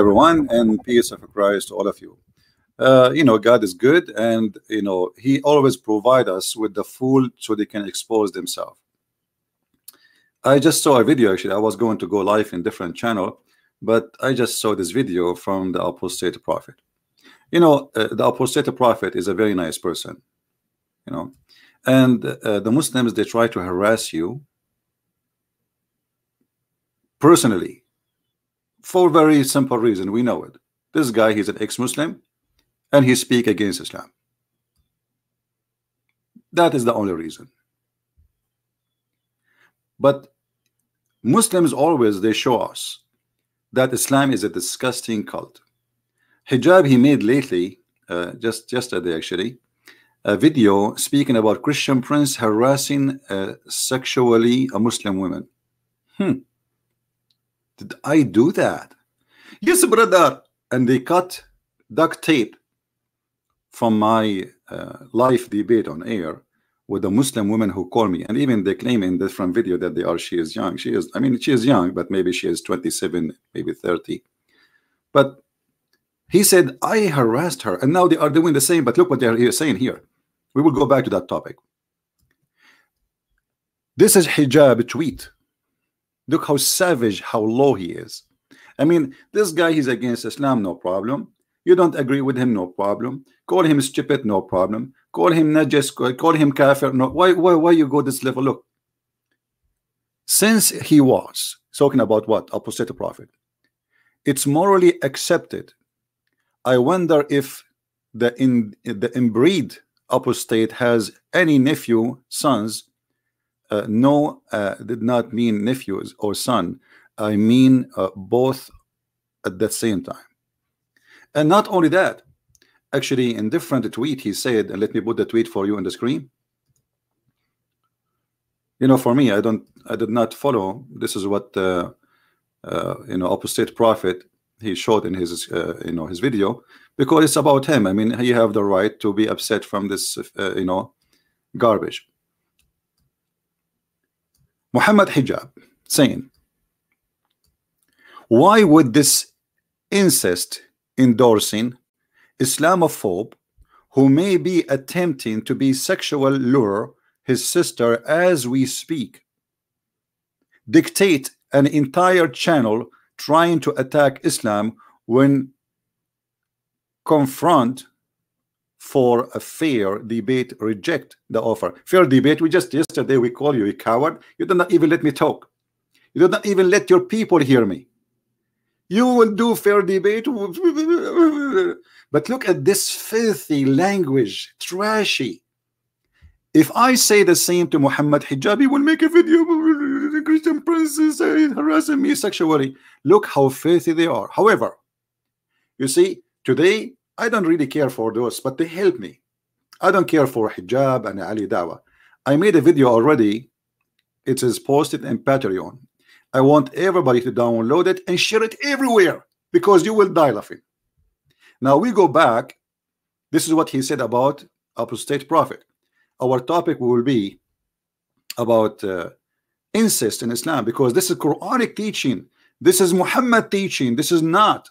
Everyone, and peace of Christ to all of you. Uh, you know, God is good, and you know, He always provide us with the fool so they can expose themselves. I just saw a video. Actually, I was going to go live in different channel, but I just saw this video from the apostate prophet. You know, uh, the apostate prophet is a very nice person. You know, and uh, the Muslims they try to harass you personally for very simple reason. We know it. This guy he's an ex-muslim and he speak against Islam. That is the only reason. But Muslims always they show us that Islam is a disgusting cult. Hijab he made lately uh, just yesterday actually a video speaking about Christian prince harassing uh, sexually a Muslim woman. Hmm did I do that? Yes, brother. And they cut duct tape from my uh, live debate on air with a Muslim woman who called me, and even they claim in this different video that they are she is young. She is, I mean, she is young, but maybe she is 27, maybe 30. But he said I harassed her, and now they are doing the same. But look what they are saying here. We will go back to that topic. This is hijab tweet Look how savage, how low he is. I mean, this guy, he's against Islam, no problem. You don't agree with him, no problem. Call him stupid, no problem. Call him najis, call him kafir. No, why, why, why you go this level? Look, since he was talking about what apostate prophet, it's morally accepted. I wonder if the in the inbreed apostate has any nephew, sons uh, no uh, did not mean nephews or son. I mean uh, both at the same time. And not only that actually in different tweet he said and let me put the tweet for you on the screen. You know for me I don't I did not follow. This is what uh, uh, you know apostate prophet he showed in his uh, you know his video because it's about him. I mean he have the right to be upset from this you know garbage Muhammad Hijab saying, why would this incest endorsing Islamophobe who may be attempting to be sexual lure his sister as we speak dictate an entire channel trying to attack Islam when confront for a fair debate reject the offer. Fair debate we just yesterday we call you a coward. You did not even let me talk. You did not even let your people hear me. You will do fair debate. But look at this filthy language trashy. If I say the same to Muhammad Hijabi will make a video the Christian princess harassing me sexually. Look how filthy they are. However you see today I don't really care for those, but they help me. I don't care for hijab and Ali Dawah. I made a video already. It is posted in Patreon. I want everybody to download it and share it everywhere because you will die laughing. Now we go back. This is what he said about apostate prophet. Our topic will be about uh, incest in Islam because this is Quranic teaching. This is Muhammad teaching. This is not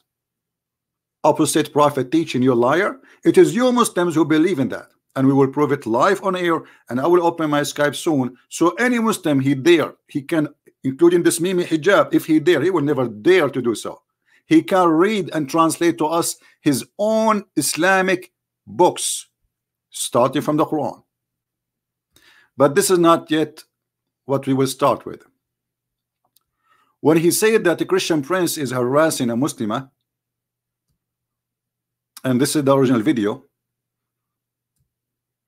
apostate prophet teaching you liar? It is you Muslims who believe in that and we will prove it live on air and I will open my Skype soon so any Muslim he dare he can including this Mimi hijab if he dare he will never dare to do so. He can read and translate to us his own Islamic books starting from the Quran. But this is not yet what we will start with. When he said that the Christian prince is harassing a Muslimah and this is the original video.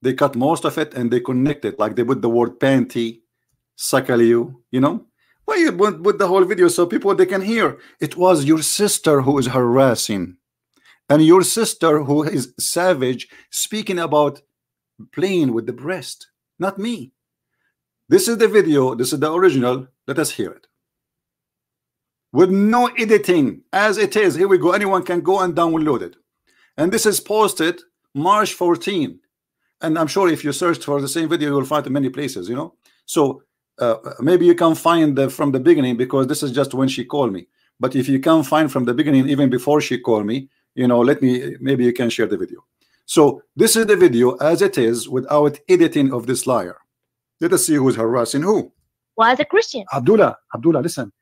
They cut most of it and they connect it like they put the word panty sakaliu you know? Why you put, the whole video so people they can hear? It was your sister who is harassing. And your sister who is savage speaking about playing with the breast not me. This is the video this is the original. Let us hear it. With no editing. As it is here we go. Anyone can go and download it and this is posted March 14 and I'm sure if you search for the same video you will find it many places you know? So uh, maybe you can find the from the beginning because this is just when she called me. But if you can find from the beginning even before she called me you know let me maybe you can share the video. So this is the video as it is without editing of this liar. Let us see who's harassing who. Why the Christian? Abdullah Abdullah listen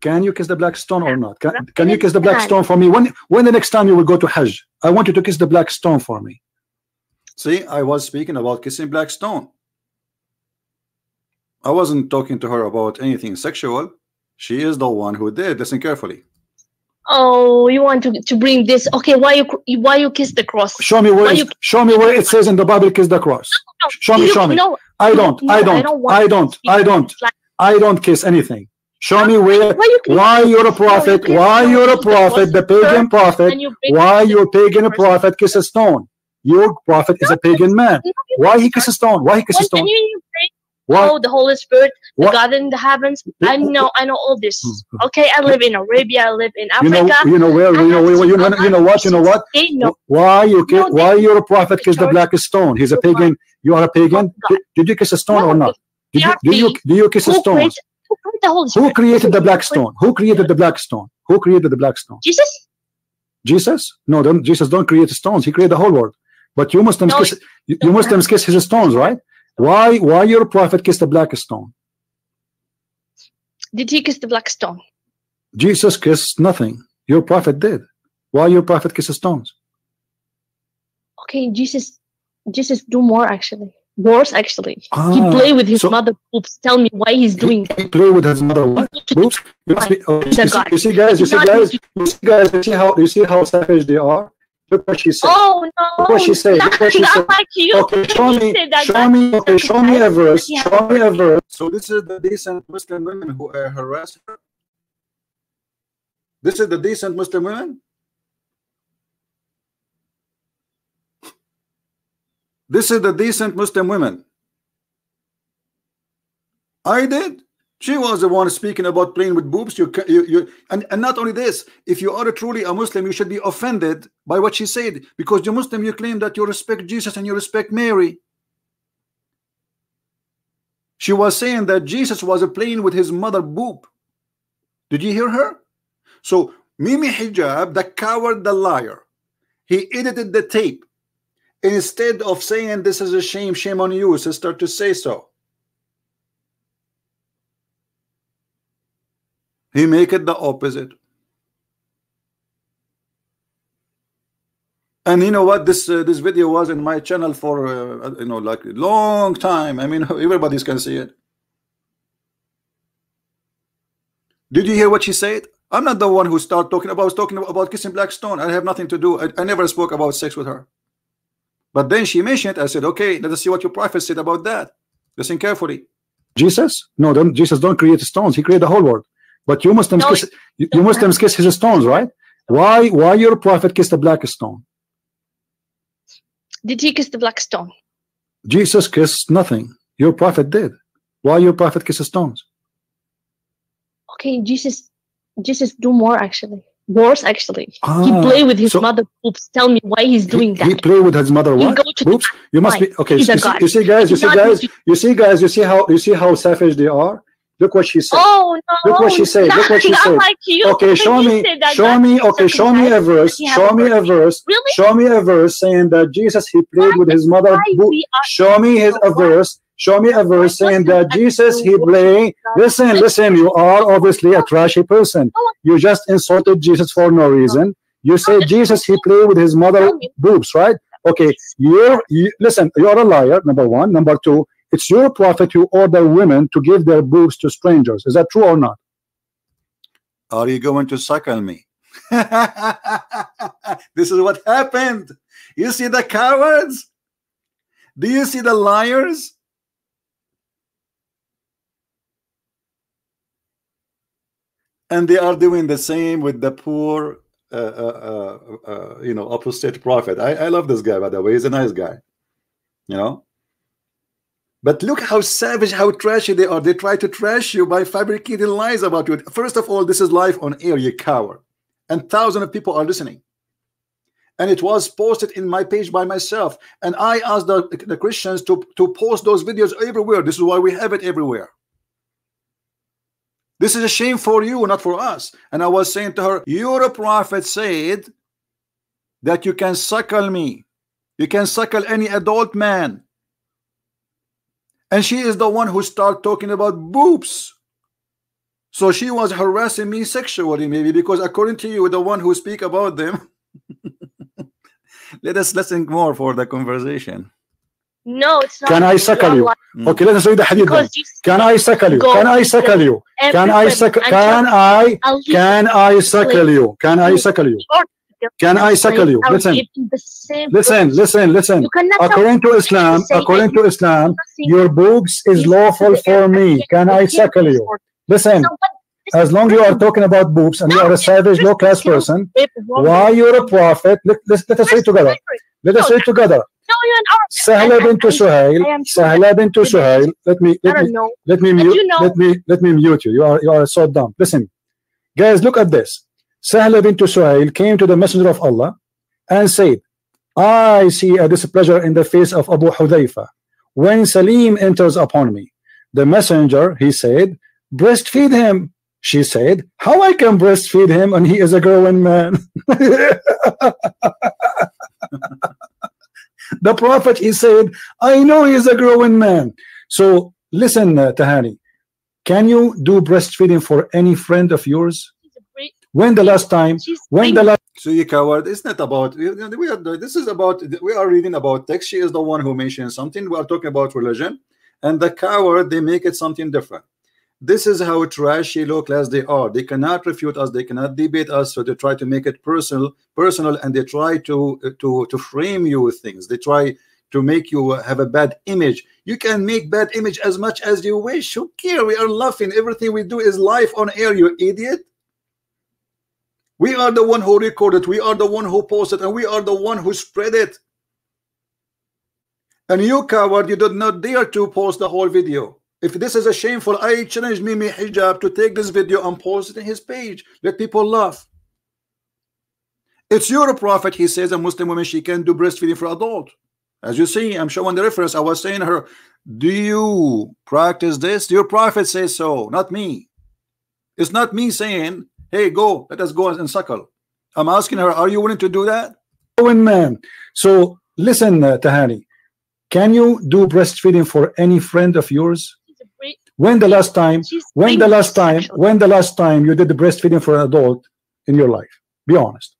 can you kiss the black stone or not? Can, can you kiss the black stone for me? When when the next time you will go to Hajj I want you to kiss the black stone for me. See I was speaking about kissing black stone. I wasn't talking to her about anything sexual. She is the one who did. Listen carefully. Oh, you want to, to bring this? Okay, why you you- why you kiss the cross? show me where it- you- show me where it says in the Bible kiss the cross. No, show me you- show me. No, I don't no, I don't want I to don't I don't I don't kiss anything show me where Why you kiss- why you're a prophet why you're a you kiss the prophet the pagan prophet why you bring why pagan person. prophet kiss a stone? Your prophet is a pagan man. Why he kiss a stone? Why he kiss a stone? can you pray? why? Oh, the Holy Spirit, the What? God in the heavens. I know, I know all this. Hmm. Okay, I live in Arabia. I live in you know Africa. you know where you know where, you know you know what you know what? They know. why you No, why you're a prophet kiss the black stone? He's a pagan. You are a pagan? Did, you kiss a stone or not? did you, do you do you kiss a stone who created the Holy Who created the black stone? Who created the black stone? Who created the black stone? Jesus? Jesus? No, don't, Jesus don't create stones. He created the whole world. But you Muslims No, kiss you, you Muslims kiss his stones, right? Why why your prophet kissed the black stone? Did he kiss the black stone? Jesus kissed nothing. Your prophet did. Why your prophet kiss stones? Okay, Jesus, Jesus do more actually. Worse actually. he Ah, play with his so- mother boobs. Tell me why he's doing that. He play with his mother. What? He go to Oops. You, must be, oh, you, He's a see, you see, guys. You see, guys. You see, guys. You see how you see how savage they are. Look what she said. Oh no! Look what she said, Not, look what she not said. like you. Okay, show me, show me, okay, show me a verse, Yeah. show me a verse. So this is the decent Muslim women who are harassed. This is the decent Muslim women. This is the decent Muslim women. I did. She was the one speaking about playing with boobs. You, you, you, and, and not only this. If you are truly a Muslim, you should be offended by what she said, because you're Muslim. You claim that you respect Jesus and you respect Mary. She was saying that Jesus was playing with his mother boob. Did you hear her? So Mimi Hijab, the coward, the liar, he edited the tape. Instead of saying this is a shame, shame on you, sister, to say so. He make it the opposite. And you know what? This uh, this video was in my channel for uh, you know like a long time. I mean, everybody's can see it. Did you hear what she said? I'm not the one who started talking about. I was talking about kissing Blackstone. I have nothing to do. I, I never spoke about sex with her. But then she mentioned. I said, okay, let us see what your prophet said about that. Listen carefully. Jesus? No, don't, Jesus don't create stones. He created the whole world. But you Muslims No, kiss you, you Muslims kiss his stones, right? Why why your prophet kissed the black stone? Did he kiss the black stone? Jesus kissed nothing. Your prophet did. Why your prophet kisses stones? Okay, Jesus, Jesus do more actually. Worse actually. he Ah, play with his so- mother boobs. Tell me why he's doing he, he play with his mother He what? go to the Oops. You must be okay. You see, you see, guys. You He's see, guys. You see, guys. You see how you see how savage they are. Look what she said. Oh no! Look what she said, look what she said. like you. Okay, show me, show me, okay, show me a verse, show me a verse, Really? show me a verse saying that Jesus he played with his mother. Why Show me his a verse, show me a verse saying that Jesus he played. Listen, listen, you are obviously a trashy person. You just insulted Jesus for no reason. You say Jesus he played with his mother boobs, right? Okay, you're you, listen, you're a liar, number one. Number two, it's your prophet who order women to give their boobs to strangers. Is that true or not? Are you going to suckle me? this is what happened. You see the cowards? Do you see the liars? And they are doing the same with the poor, uh, uh, uh, uh, you know, apostate prophet. I, I love this guy, by the way. He's a nice guy, you know. But look how savage, how trashy they are. They try to trash you by fabricating lies about you. First of all, this is live on air, you coward. And thousands of people are listening. And it was posted in my page by myself. And I asked the, the Christians to, to post those videos everywhere. This is why we have it everywhere. This is a shame for you, not for us. And I was saying to her, Your prophet said that you can suckle me, you can suckle any adult man. And she is the one who started talking about boobs. So she was harassing me sexually, maybe because according to you, the one who speak about them. Let us listen more for the conversation. No, it's not. Can I suckle you? Mm. Okay, let us read the hadith. then. Can I suckle you? Can I suckle you? Can I everybody- suckle? I'm Can I? Can I suckle you? Can I suckle you? Can I suckle you? Listen, give you the same listen, listen, listen. You cannot tell According to Islam, according to Islam, your boobs is lawful for me. Can I suckle you? Listen, So what- this as long you are talking about boobs and you are a savage, low class person, why you're a prophet? Let, let, let us read together. Let us read together. No, you're an Arab. Sahla bint Suhail. Sahla bint Suhail. Let me let me let me mute you know- let me let me mute you. You are you are so dumb. Listen, guys, look at this. Sahla bint Suhail came to the messenger of Allah and said, I see a displeasure in the face of Abu Hudayfa when Salim enters upon me. The messenger, he said, breastfeed him. She said, How I can breastfeed him and he is a growing man? the prophet he said, I know he is a growing man. So listen, uh, Tahani, can you do breastfeeding for any friend of yours? She's a great- When the last time? she's When the last So you coward. It's not about. We we are. This is about. We are reading about text. She is the one who mentioned something. We are talking about religion, and the coward they make it something different. This is how trashy low class they are. They cannot refute us. They cannot debate us. So they try to make it personal, personal, and they try to to to frame you with things. They try to make you have a bad image. You can make bad image as much as you wish. Who care? We are laughing. Everything we do is live on air. You idiot. We are the one who recorded, we are the one who posted, and we are the one who spread it. And you coward, you did not dare to post the whole video. If this is a shameful, I challenge Mimi Hijab to take this video and post it in his page. Let people laugh. It's your prophet, he says, a Muslim woman, she can do breastfeeding for adult. As you see, I'm showing the reference. I was saying her, do you practice this? Your prophet says so, not me. It's not me saying, hey, go, let us go and suckle. I'm asking her, are you willing to do that? growing man? So listen, uh, Tahani, can you do breastfeeding for any friend of yours? She's a great- When the last time? When the last time? When the last time you did the breastfeeding for an adult in your life? Be honest.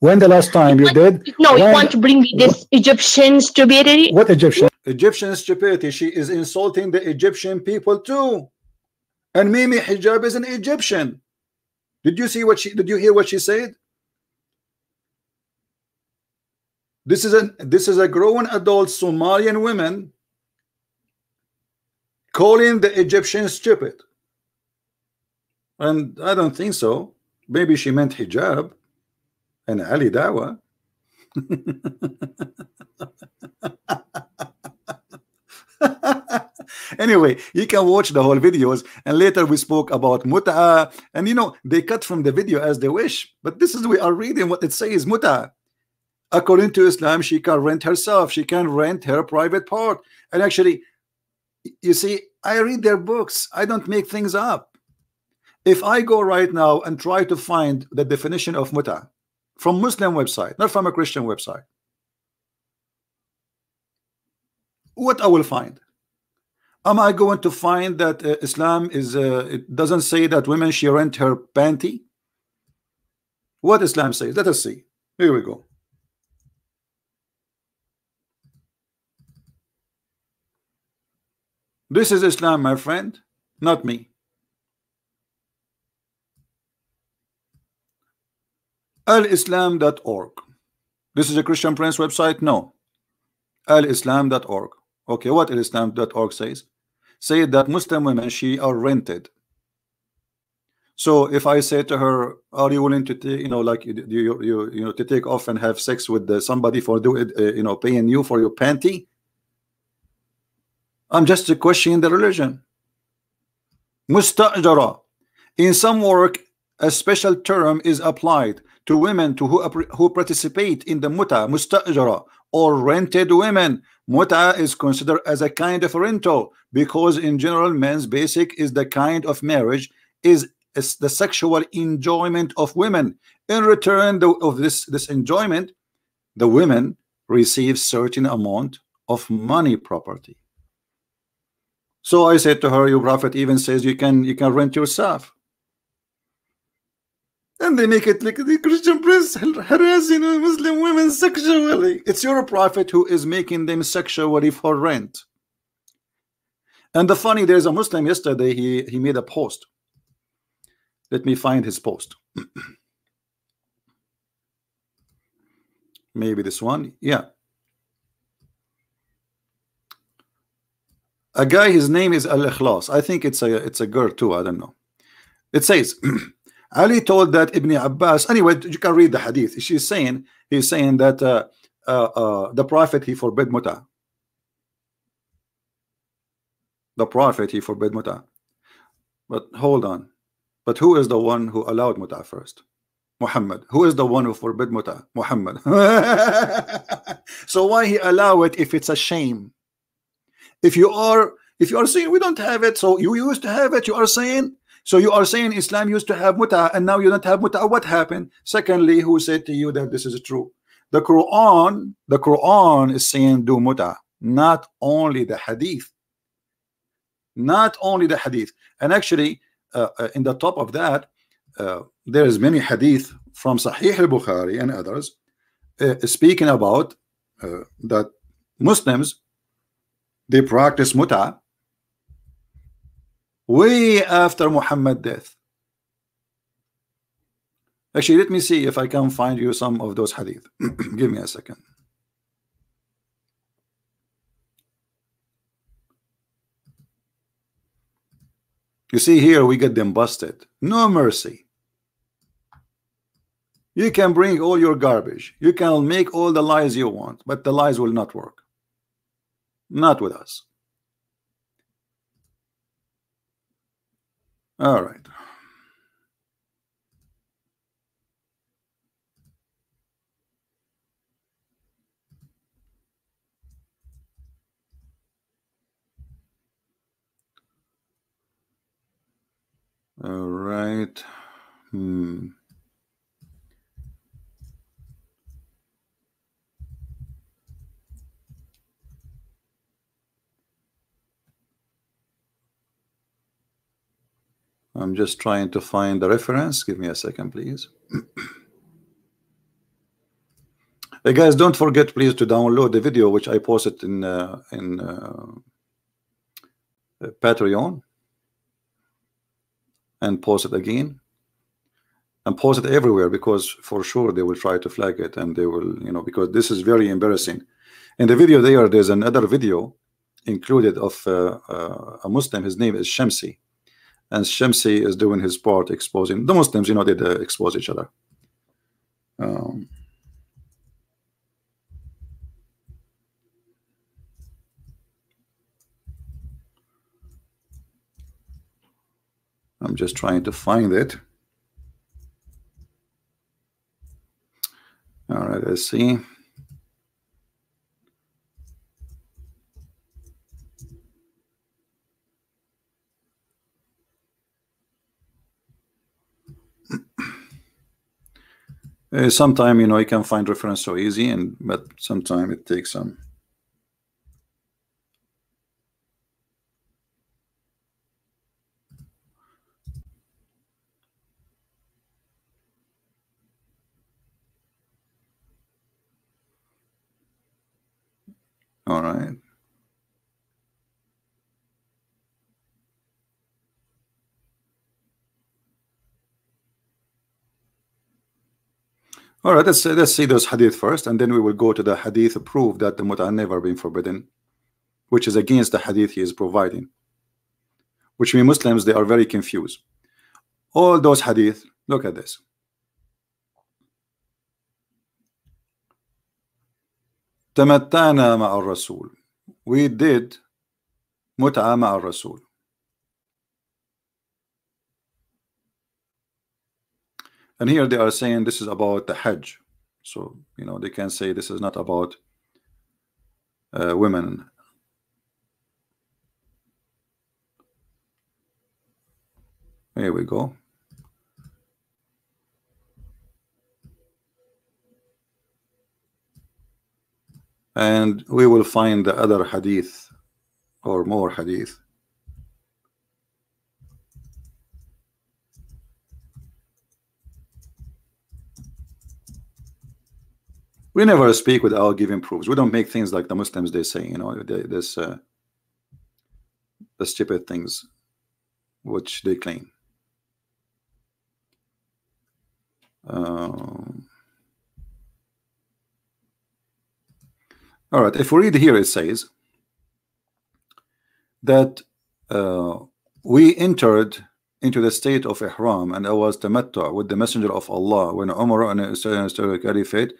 When the last time you did? No, you want to bring me this Egyptian stupidity? What Egyptian? Egyptian stupidity, she is insulting the Egyptian people too. And Mimi Hijab is an Egyptian. Did you see what she did you hear what she said? This is a this is a grown adult Somalian woman calling the Egyptian stupid. And I don't think so. Maybe she meant hijab and Ali Dawah. anyway, you can watch the whole videos, and later we spoke about muta, and you know they cut from the video as they wish. But this is we are reading what it says muta. According to Islam, she can rent herself, she can rent her private part, and actually, you see, I read their books. I don't make things up. If I go right now and try to find the definition of muta from Muslim website, not from a Christian website, what I will find? Am I going to find that uh, Islam is? Uh, it doesn't say that women she rent her panty. What Islam says? Let us see. Here we go. This is Islam, my friend, not me. alislam.org. This is a Christian Prince website? No. alislam.org. Okay, what alislam.org says? Say that Muslim women she are rented. So if I say to her, "Are you willing to take, you know, like you you you, you know, to take off and have sex with somebody for do it, uh, you know, paying you for your panty?" I'm just questioning the religion. Mustajara. In some work, a special term is applied to women to who, who participate in the muta, mustajara, or rented women. muta is considered as a kind of rental because in general men's basic is the kind of marriage is, is the sexual enjoyment of women in return the, of this this enjoyment the women receive certain amount of money property so I said to her your prophet even says you can you can rent yourself and they make it like the Christian prince harassing Muslim women sexually. It's your prophet who is making them sexually for rent. And the funny, there's a Muslim yesterday, he, he made a post. Let me find his post. Maybe this one. Yeah. A guy, his name is Al Ikhlas. I think it's a it's a girl too. I don't know. It says Ali told that Ibn Abbas. Anyway, you can read the hadith. She's saying he's saying that uh, uh, uh, the prophet he forbid muta. The prophet he forbid muta. But hold on. But who is the one who allowed muta first? Muhammad. Who is the one who forbid muta? Muhammad. so why he allow it if it's a shame? If you are if you are saying we don't have it, so you used to have it, you are saying so you are saying Islam used to have muta and now you don't have muta. What happened? Secondly, who said to you that this is true? The Quran, the Quran is saying do muta, not only the hadith. Not only the hadith. And actually, uh, uh, in the top of that, uh, there is many hadith from Sahih al-Bukhari and others uh, speaking about uh, that Muslims they practice muta way after Muhammad's death. Actually let me see if I can find you some of those hadith. Give me a second. You see here we get them busted. No mercy. You can bring all your garbage. You can make all the lies you want but the lies will not work not with us All right. All right. Hmm. I'm just trying to find the reference. Give me a second, please. hey guys, don't forget, please, to download the video which I posted in uh, in uh, Patreon and post it again and post it everywhere because for sure they will try to flag it and they will, you know, because this is very embarrassing. In the video there, there's another video included of uh, uh a Muslim. His name is Shamsi and Shamsi is doing his part exposing the Muslims you know they uh, expose each other. Um, I'm just trying to find it. All right let's see Uh, sometime you know you can find reference so easy, and but sometime it takes some. All right. All right, let's let's see those hadith first, and then we will go to the hadith proof that the muta never been forbidden, which is against the hadith he is providing. Which means Muslims they are very confused. All those hadith, look at this. تمتعنا مع الرسول. We did متعة مع الرسول. And here they are saying this is about the Hajj so you know they can say this is not about uh, women. Here we go. And we will find the other hadith or more hadith. We never speak without giving proofs. We don't make things like the Muslims they say, you know, they, this uh, the stupid things which they claim. Um, all right, if we read here, it says that uh, we entered into the state of ihram and I was tamattu with the messenger of Allah when Umar and Historic Caliphate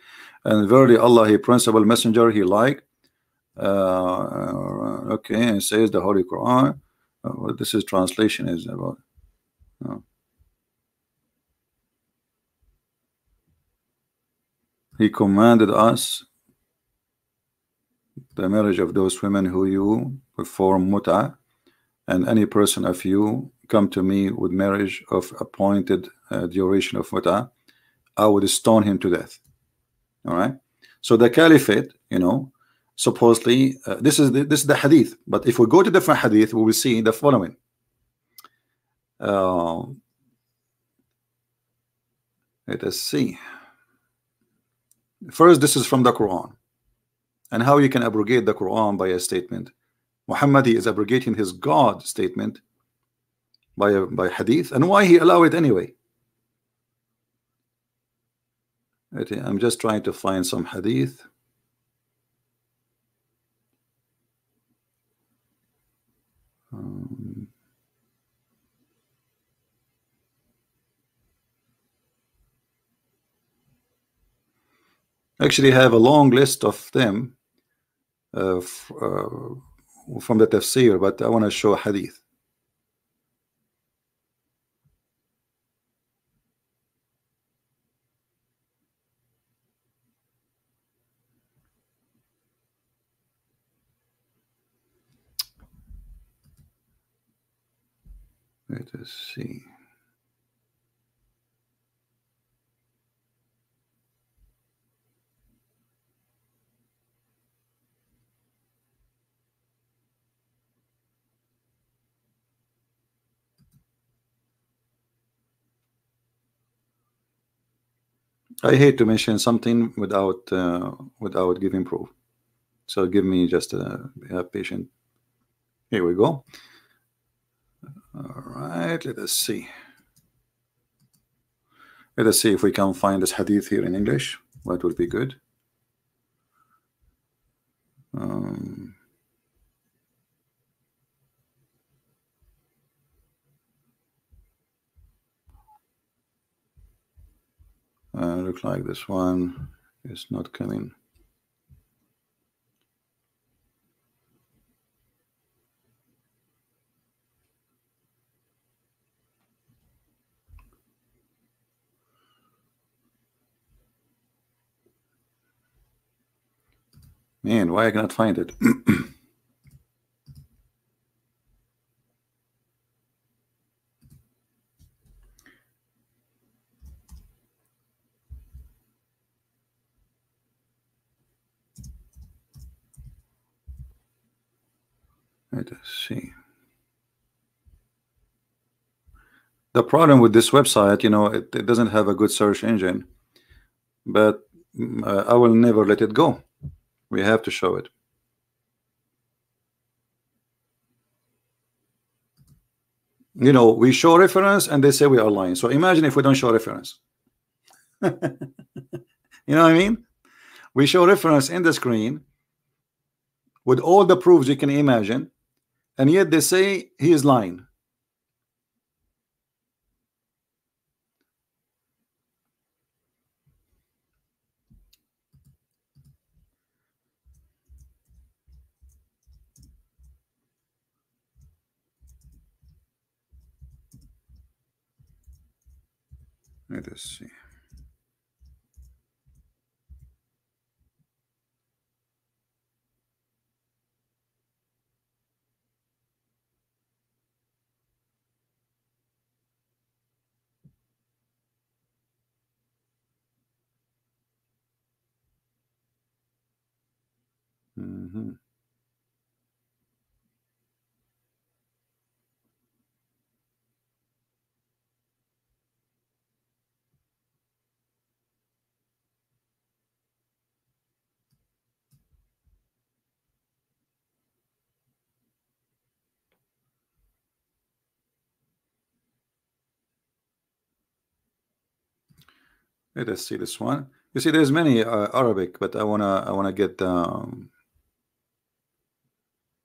and verily Allah he principal messenger he like uh, okay and says the Holy Quran. Uh, what this is translation is about uh, he commanded us the marriage of those women who you perform muta and any person of you come to me with marriage of appointed uh, duration of muta I would stone him to death all right? So the caliphate you know supposedly uh, this is the, this is the hadith. But if we go to different hadith we will see the following. Uh, let us see. First this is from the Quran and how you can abrogate the Quran by a statement. Muhammad is abrogating his God statement by a, by hadith. And why he allow it anyway I'm just trying to find some hadith. Um, actually have a long list of them uh, uh, from the tafsir, but I want to show hadith. Let us see. I hate to mention something without uh, without giving proof. So give me just a, a patient. Here we go. All right, let us see. Let us see if we can find this hadith here in English. That would be good. Um, uh, look like this one is not coming. Man, why I cannot find it? Let us see. The problem with this website, you know, it, it doesn't have a good search engine, but uh, I will never let it go. We have to show it. You know, we show reference and they say we are lying. So imagine if we don't show reference. you know what I mean? We show reference in the screen with all the proofs you can imagine, and yet they say he is lying. Let us see. Mm-hmm. Let us see this one. You see, there's many uh, Arabic, but I wanna I wanna get um,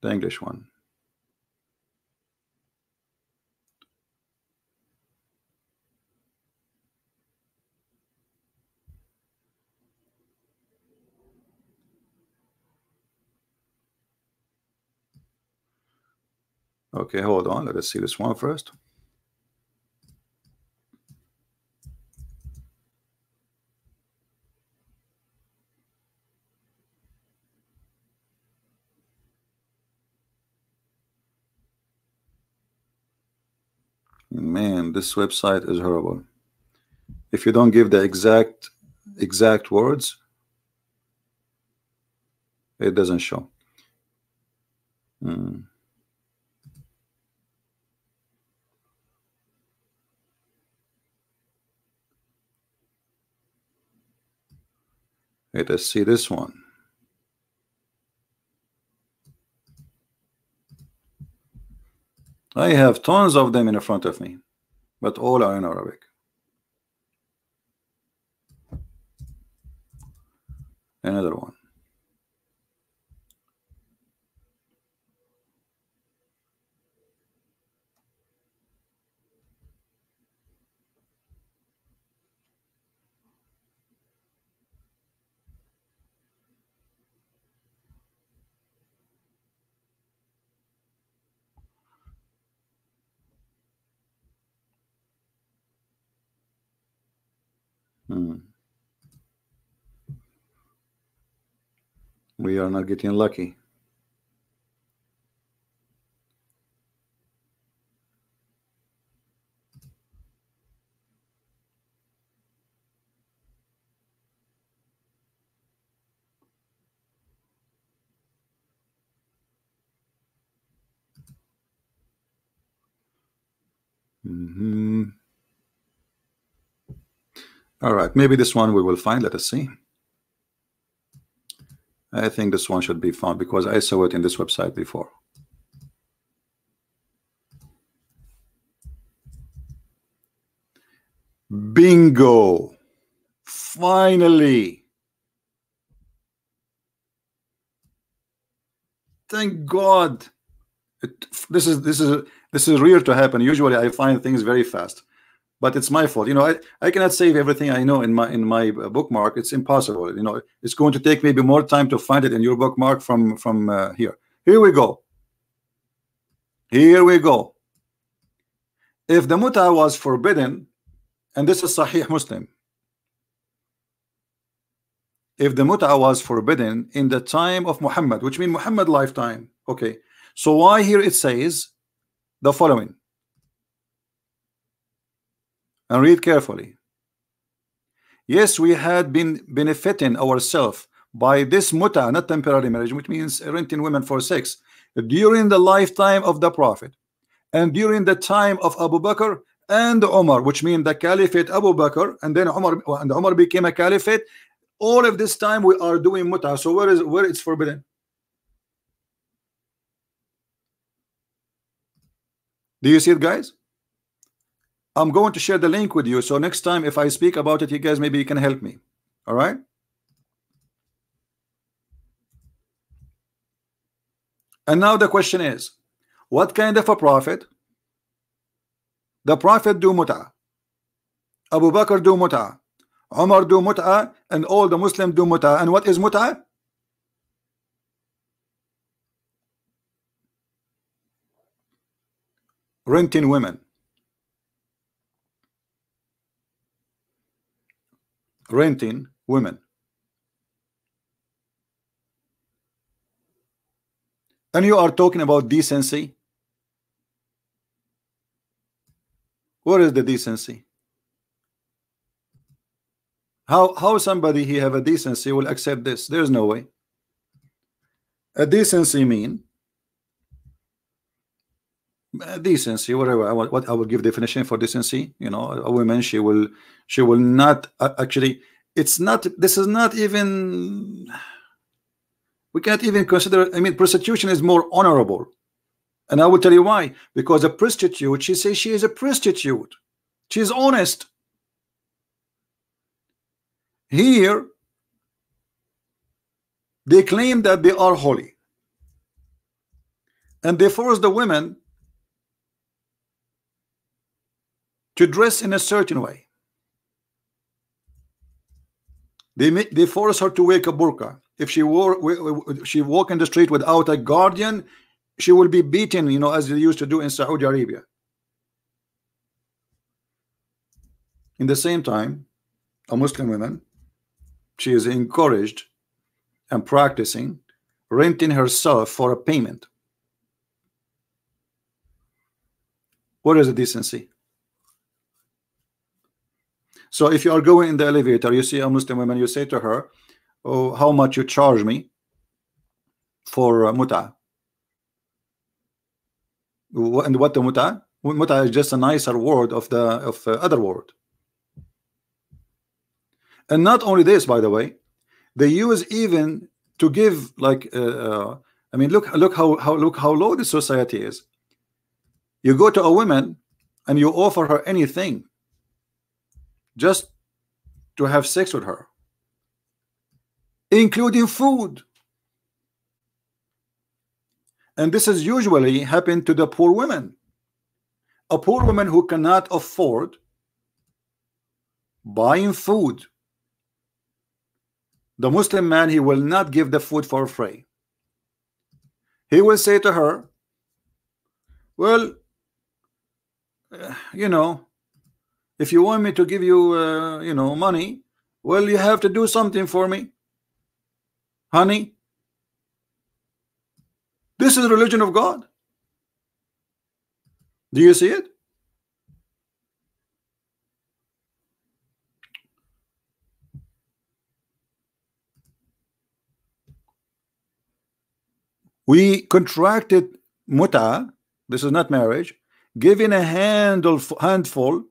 the English one. Okay, hold on. Let us see this one first. Man, this website is horrible. If you don't give the exact exact words, it doesn't show. Hmm. Let us see this one. I have tons of them in front of me, but all are in Arabic. Another one. Hmm. We are not getting lucky. hmm All right, maybe this one we will find. Let us see. I think this one should be found because I saw it in this website before. Bingo! Finally! Thank God! It, this is this is this is rare to happen. Usually, I find things very fast, but it's my fault. You know, I I cannot save everything I know in my in my uh, bookmark. It's impossible. You know, it's going to take maybe more time to find it in your bookmark from from uh, here. Here we go. Here we go. If the muta was forbidden, and this is Sahih Muslim. If the muta was forbidden in the time of Muhammad, which means Muhammad lifetime, okay. So why here it says the following, and read carefully. Yes, we had been benefiting ourselves by this muta, not temporary marriage, which means renting women for sex, during the lifetime of the Prophet and during the time of Abu Bakr and Umar, which means the Caliphate Abu Bakr, and then Umar and Umar became a caliphate. All of this time we are doing muta. So where is where it's forbidden? Do you see it, guys? I'm going to share the link with you. So next time, if I speak about it, you guys maybe you can help me. All right. And now the question is, what kind of a prophet? The prophet do muta. Abu Bakr do muta. Umar do muta, and all the Muslims do muta. And what is muta? Renting women. Renting women. And you are talking about decency. Where is the decency? How how somebody he have a decency will accept this? There's no way. a decency mean decency whatever. I what I will give definition for decency you know a woman she will she will not uh, actually it's not this is not even we can't even consider I mean prostitution is more honorable. And I will tell you why. Because a prostitute she says she is a prostitute. She's honest. Here they claim that they are holy. And they force the women to dress in a certain way. They they force her to wear a burqa. If she wore she walk in the street without a guardian she will be beaten you know as they used to do in Saudi Arabia. In the same time a Muslim woman she is encouraged and practicing renting herself for a payment. What is the decency so if you are going in the elevator you see a Muslim woman you say to her oh how much you charge me for uh, muta? And what the muta? Muta is just a nicer word of the of the other word. And not only this by the way they use even to give like uh, uh, I mean look look how how look how low the society is. You go to a woman and you offer her anything just to have sex with her including food. And this is usually happened to the poor women. A poor woman who cannot afford buying food. The Muslim man he will not give the food for free. He will say to her well uh, you know if you want me to give you uh, you know money well you have to do something for me. Honey this is the religion of God. Do you see it? We contracted muta this is not marriage giving a handle handful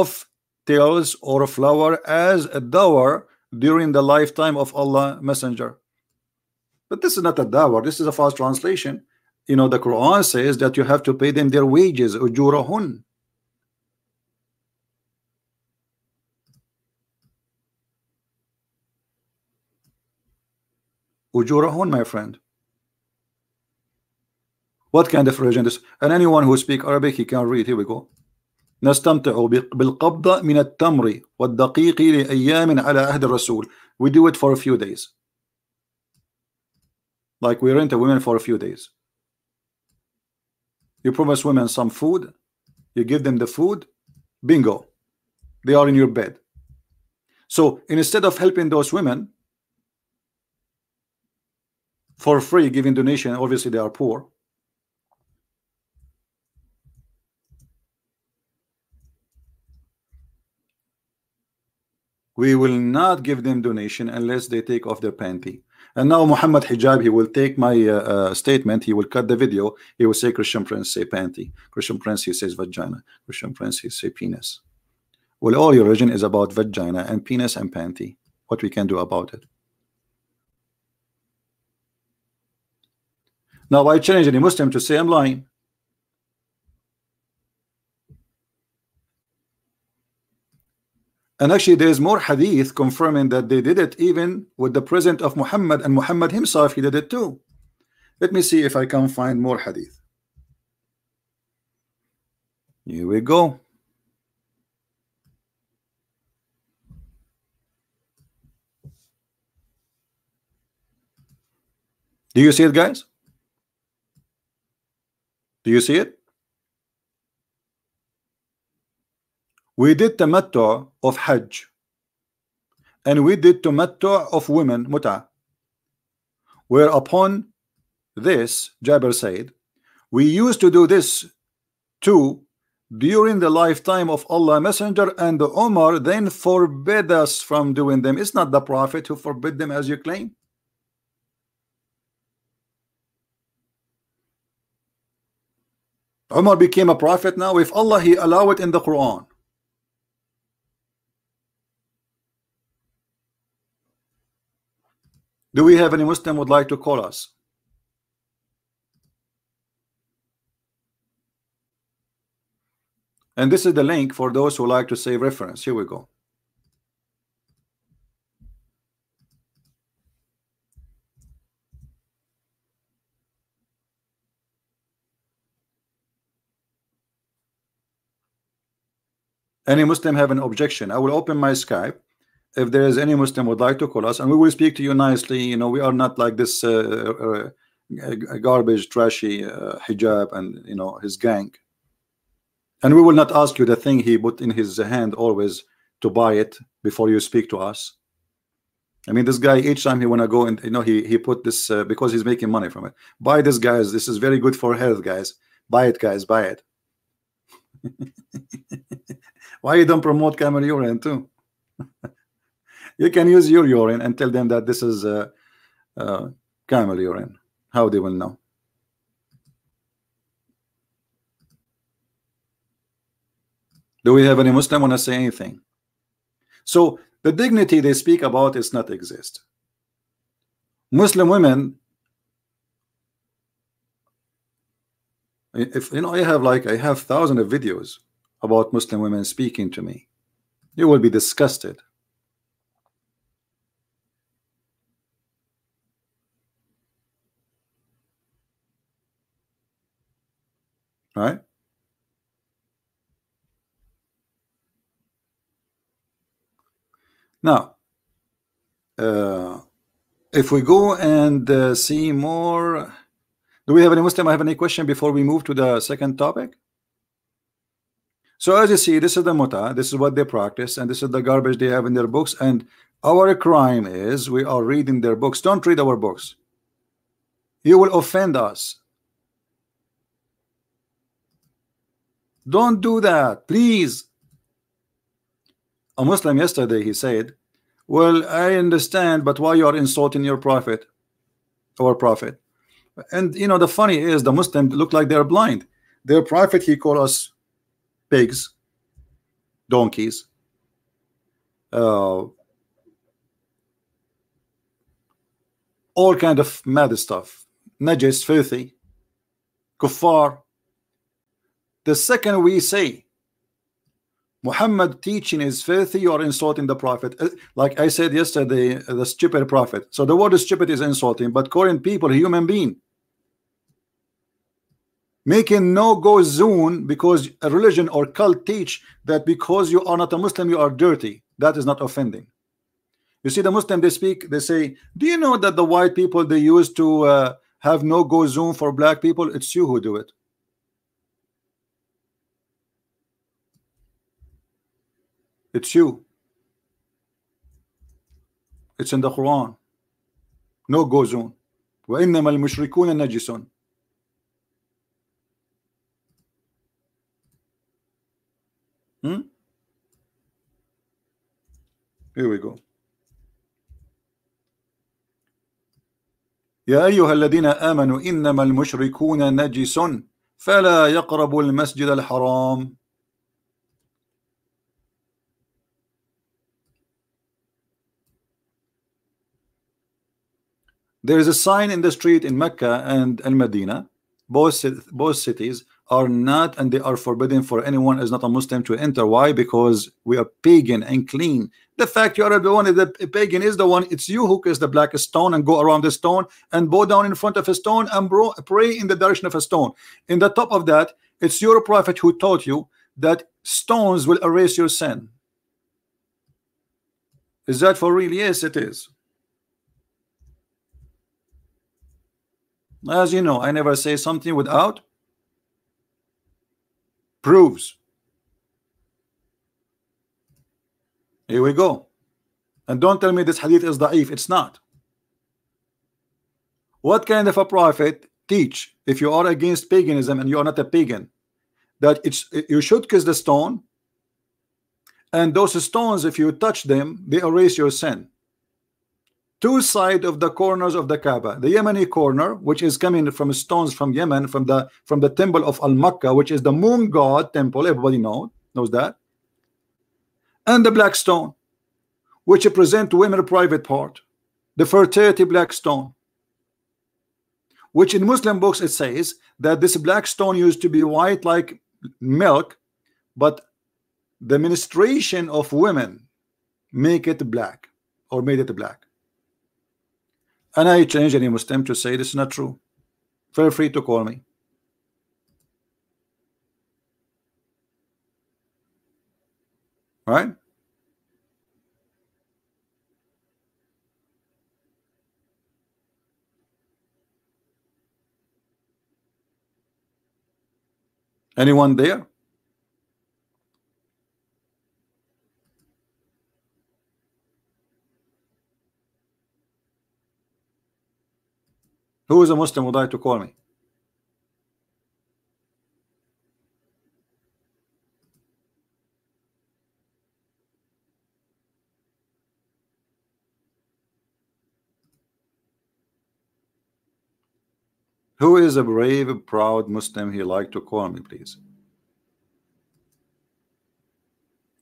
of tails or flower as a dower during the lifetime of Allah messenger. But this is not a dower this is a false translation. You know the Quran says that you have to pay them their wages ujurahun. Ujurahun my friend. What kind of religion this? And anyone who speak Arabic he can read. Here we go نستمتع بالقبضة من التمر والدقيق لأيام على عهد الرسول we do it for a few days like we rent a woman for a few days you promise women some food you give them the food bingo they are in your bed so instead of helping those women for free giving donation obviously they are poor we will not give them donation unless they take off their panty. And now Muhammad Hijab he will take my uh, uh, statement. He will cut the video. He will say Christian Prince say panty. Christian Prince he says vagina. Christian Prince he say penis. Well all your religion is about vagina and penis and panty. What we can do about it. Now I challenge any Muslim to say I'm lying and actually there is more hadith confirming that they did it even with the present of Muhammad and Muhammad himself he did it too. Let me see if I can find more hadith. Here we go. Do you see it guys? Do you see it we did tamattu of Hajj. And we did tamattu of women muta. Whereupon this Jabir said we used to do this too during the lifetime of Allah messenger and the Umar. then forbid us from doing them. It's not the prophet who forbid them as you claim. Umar became a prophet now. If Allah he allow it in the Quran. Do we have any Muslim would like to call us? And this is the link for those who like to save reference. Here we go. Any Muslim have an objection? I will open my Skype if there is any Muslim would like to call us and we will speak to you nicely you know we are not like this uh, uh, garbage trashy uh, hijab and you know his gang. And we will not ask you the thing he put in his hand always to buy it before you speak to us. I mean this guy each time he wanna go and you know he he put this uh, because he's making money from it. Buy this guys. This is very good for health guys. Buy it guys. Buy it. Why you don't promote camel urine too you can use your urine and tell them that this is uh, uh, camel urine. How they will know. Do we have any Muslim want to say anything? So the dignity they speak about is not exist. Muslim women if you know I have like I have thousands of videos about Muslim women speaking to me. You will be disgusted right? Now uh, if we go and uh, see more do we have any Muslim I have any question before we move to the second topic? So as you see this is the muta this is what they practice and this is the garbage they have in their books and our crime is we are reading their books. Don't read our books. You will offend us Don't do that, please. A Muslim yesterday he said, Well, I understand, but why you are insulting your prophet, our prophet? And you know, the funny is the Muslim look like they're blind. Their prophet he call us pigs, donkeys, uh, all kind of mad stuff, najis, filthy, kuffar, the second we say Muhammad teaching is filthy, you are insulting the prophet. Uh, like I said yesterday, uh, the stupid prophet. So the word stupid is insulting, but Korean people, human being, making no go zone because a religion or cult teach that because you are not a Muslim, you are dirty. That is not offending. You see, the Muslim they speak, they say, Do you know that the white people they used to uh, have no go zone for black people? It's you who do it. It's you. It's in the Quran. No go zone. وإنما المشركون نجس. Hmm? Here we go. يا أيها الذين آمنوا إنما المشركون نجس فلا يقربوا المسجد الحرام There is a sign in the street in Mecca and Al Medina. Both both cities are not and they are forbidden for anyone is not a Muslim to enter. Why? Because we are pagan and clean. The fact you are the one the pagan is the one. It's you who kiss the black stone and go around the stone and bow down in front of a stone and bro, pray in the direction of a stone. In the top of that, it's your prophet who taught you that stones will erase your sin. Is that for real? Yes, it is. As you know, I never say something without proofs. Here we go. And don't tell me this hadith is da'if. It's not. What kind of a prophet teach if you are against paganism and you are not a pagan that it's you should kiss the stone and those stones if you touch them they erase your sin two sides of the corners of the Kaaba. The Yemeni corner which is coming from stones from Yemen from the from the temple of Al-Maqah which is the moon god temple everybody know, knows that. And the black stone which represent women private part. The fertility black stone which in Muslim books it says that this black stone used to be white like milk but the ministration of women make it black or made it black and I challenge any Muslim to say this is not true. Feel free to call me. Right? Anyone there Who is a Muslim would like to call me? Who is a brave, proud Muslim he like to call me, please?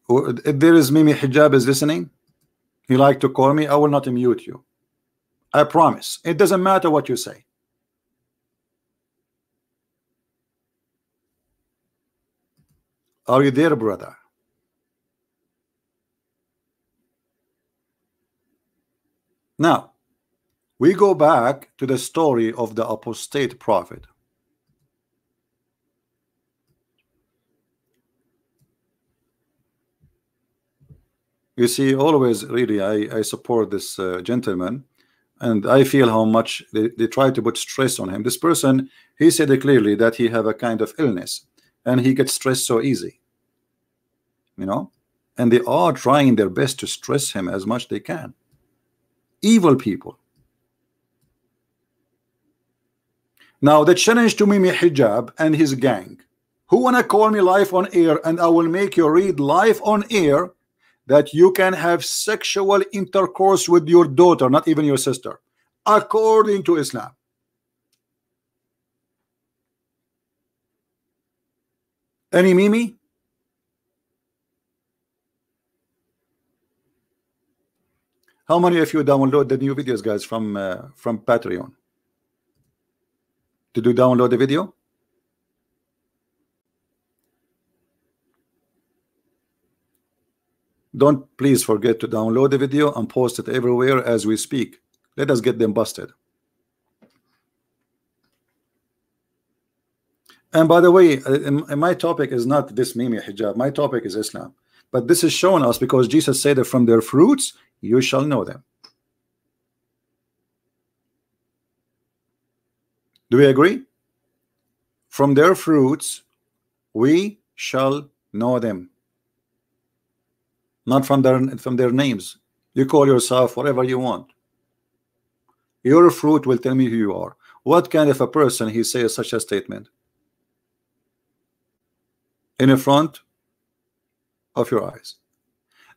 If there is Mimi Hijab is listening, he like to call me, I will not mute you. I promise. It doesn't matter what you say. Are you there, brother? Now, we go back to the story of the apostate prophet. You see, always really, I, I support this uh, gentleman and I feel how much they, they try to put stress on him. This person, he said clearly that he have a kind of illness and he gets stressed so easy. You know, and they are trying their best to stress him as much they can. Evil people. Now the challenge to Mimi Hijab and his gang. Who wanna call me live on air and I will make you read live on air that you can have sexual intercourse with your daughter, not even your sister, according to Islam. Any Mimi? How many of you download the new videos, guys, from uh, from Patreon? Did you download the video? Don't please forget to download the video and post it everywhere as we speak. Let us get them busted. And by the way, uh, my topic is not this Mimi hijab. My topic is Islam. But this is shown us because Jesus said that from their fruits you shall know them. Do we agree? From their fruits we shall know them not from their from their names. You call yourself whatever you want. Your fruit will tell me who you are. What kind of a person he says such a statement? In the front of your eyes.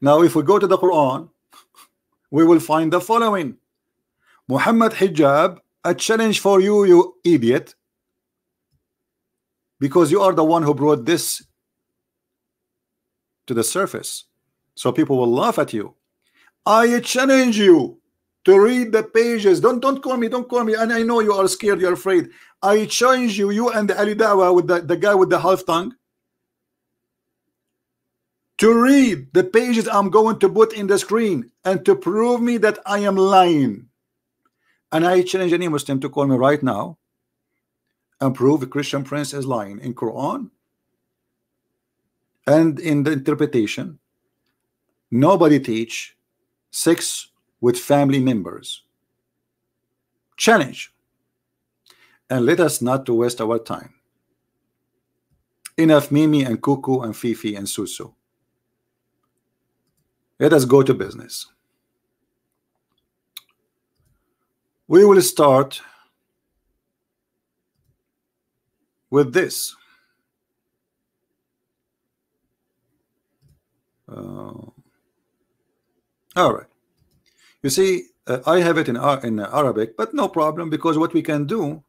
Now, if we go to the Quran, we will find the following. Muhammad Hijab, a challenge for you, you idiot. Because you are the one who brought this to the surface so people will laugh at you. I challenge you to read the pages. Don't don't call me don't call me. And I know you are scared you're afraid. I challenge you you and the Ali Dawah with the, the guy with the half tongue to read the pages I'm going to put in the screen and to prove me that I am lying. And I challenge any Muslim to call me right now and prove the Christian prince is lying in Quran and in the interpretation nobody teach sex with family members. Challenge. And let us not to waste our time. Enough Mimi and Cuckoo and Fifi and Susu. Let us go to business. We will start with this. Uh, all right. You see, uh, I have it in uh, in Arabic, but no problem because what we can do,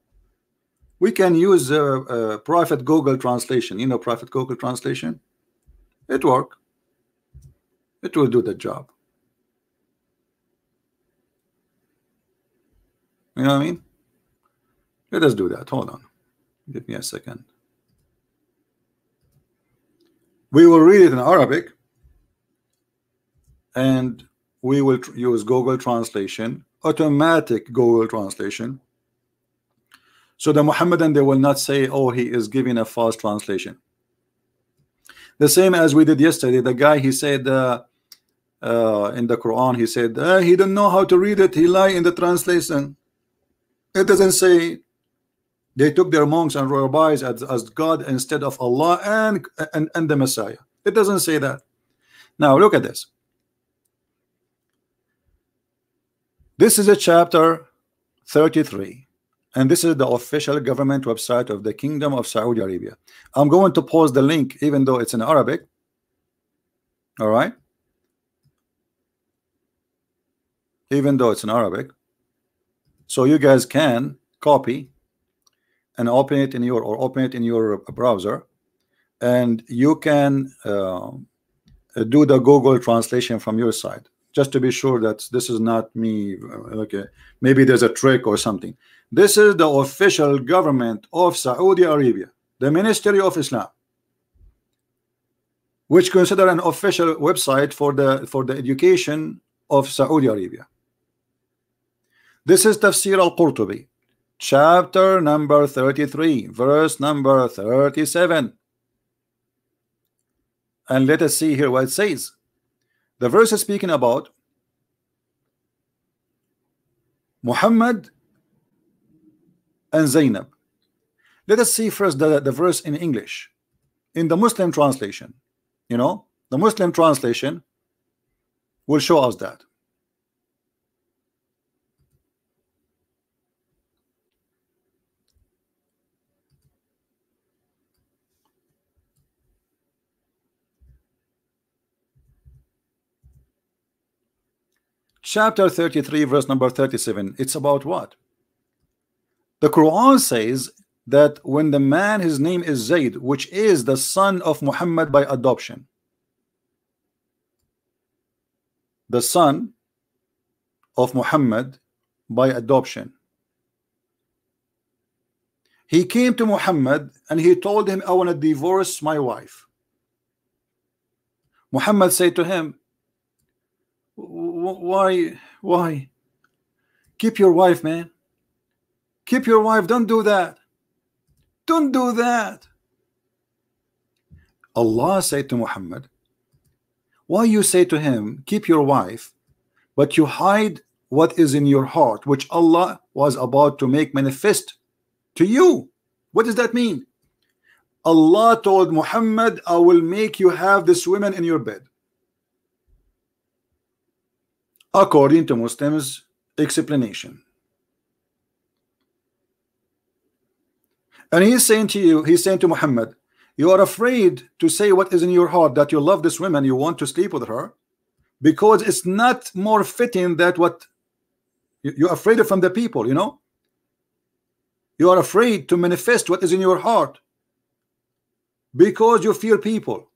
we can use a, a private Google translation. You know, private Google translation. It work. It will do the job. You know what I mean? Let us do that. Hold on. Give me a second. We will read it in Arabic and we will use Google translation automatic Google translation. So the Muhammadan they will not say oh he is giving a false translation. The same as we did yesterday. The guy he said uh, uh, in the Quran he said uh, he didn't know how to read it. He lied in the translation. It doesn't say. They took their monks and rabbis as, as God instead of Allah and, and and the Messiah. It doesn't say that. Now look at this This is a chapter 33 and this is the official government website of the Kingdom of Saudi Arabia. I'm going to post the link even though it's in Arabic. All right. Even though it's in Arabic. So you guys can copy and open it in your or open it in your browser and you can uh, do the Google translation from your side just to be sure that this is not me uh, okay maybe there's a trick or something. This is the official government of Saudi Arabia the Ministry of Islam which consider an official website for the for the education of Saudi Arabia. This is Tafsir al-Qurtubi chapter number 33 verse number 37 and let us see here what it says the verse is speaking about Muhammad and Zainab. Let us see first the, the verse in English. In the Muslim translation, you know, the Muslim translation will show us that. Chapter 33 verse number 37 it's about what? The Quran says that when the man his name is Zaid which is the son of Muhammad by adoption the son of Muhammad by adoption he came to Muhammad and he told him I want to divorce my wife. Muhammad said to him why why? Keep your wife man. Keep your wife. Don't do that. Don't do that. Allah said to Muhammad why you say to him keep your wife but you hide what is in your heart which Allah was about to make manifest to you? What does that mean? Allah told Muhammad I will make you have this woman in your bed according to Muslims explanation. And he's saying to you, he's saying to Muhammad, you are afraid to say what is in your heart that you love this woman, you want to sleep with her, because it's not more fitting that what you're afraid of from the people, you know. You are afraid to manifest what is in your heart because you fear people.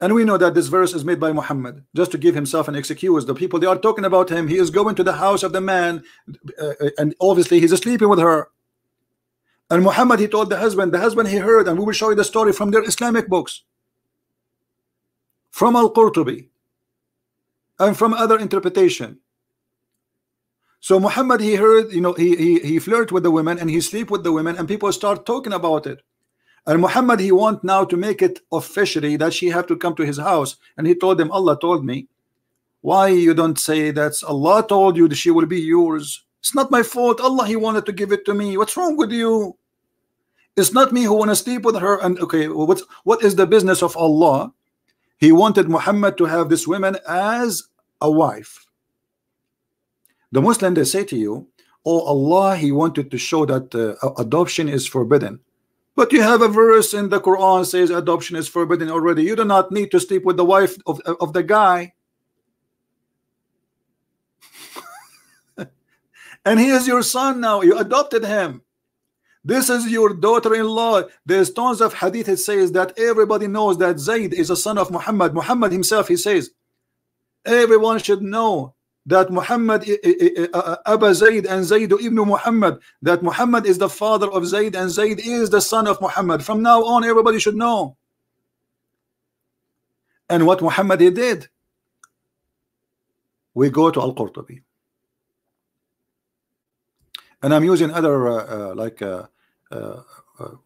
And we know that this verse is made by Muhammad just to give himself an excuse. The people they are talking about him. He is going to the house of the man, uh, and obviously he's sleeping with her. And Muhammad he told the husband, the husband he heard, and we will show you the story from their Islamic books, from Al Qurtubi, and from other interpretation. So Muhammad he heard, you know, he he he flirt with the women and he sleep with the women, and people start talking about it. And Muhammad, he want now to make it officially that she have to come to his house. And he told them, Allah told me, why you don't say that's Allah told you that she will be yours? It's not my fault. Allah, he wanted to give it to me. What's wrong with you? It's not me who want to sleep with her. And okay, what's what is the business of Allah? He wanted Muhammad to have this woman as a wife. The Muslim they say to you, oh Allah, he wanted to show that uh, adoption is forbidden. But you have a verse in the Quran says adoption is forbidden already. You do not need to sleep with the wife of, of the guy. and he is your son now you adopted him this is your daughter-in-law there's tons of hadith it says that everybody knows that Zayd is a son of Muhammad Muhammad himself he says everyone should know that Muhammad uh, Abu Zayd and Zayd ibn Muhammad that Muhammad is the father of Zayd and Zayd is the son of Muhammad. From now on everybody should know. And what Muhammad did we go to Al-Qurtubi. And I'm using other uh, uh, like uh, uh, uh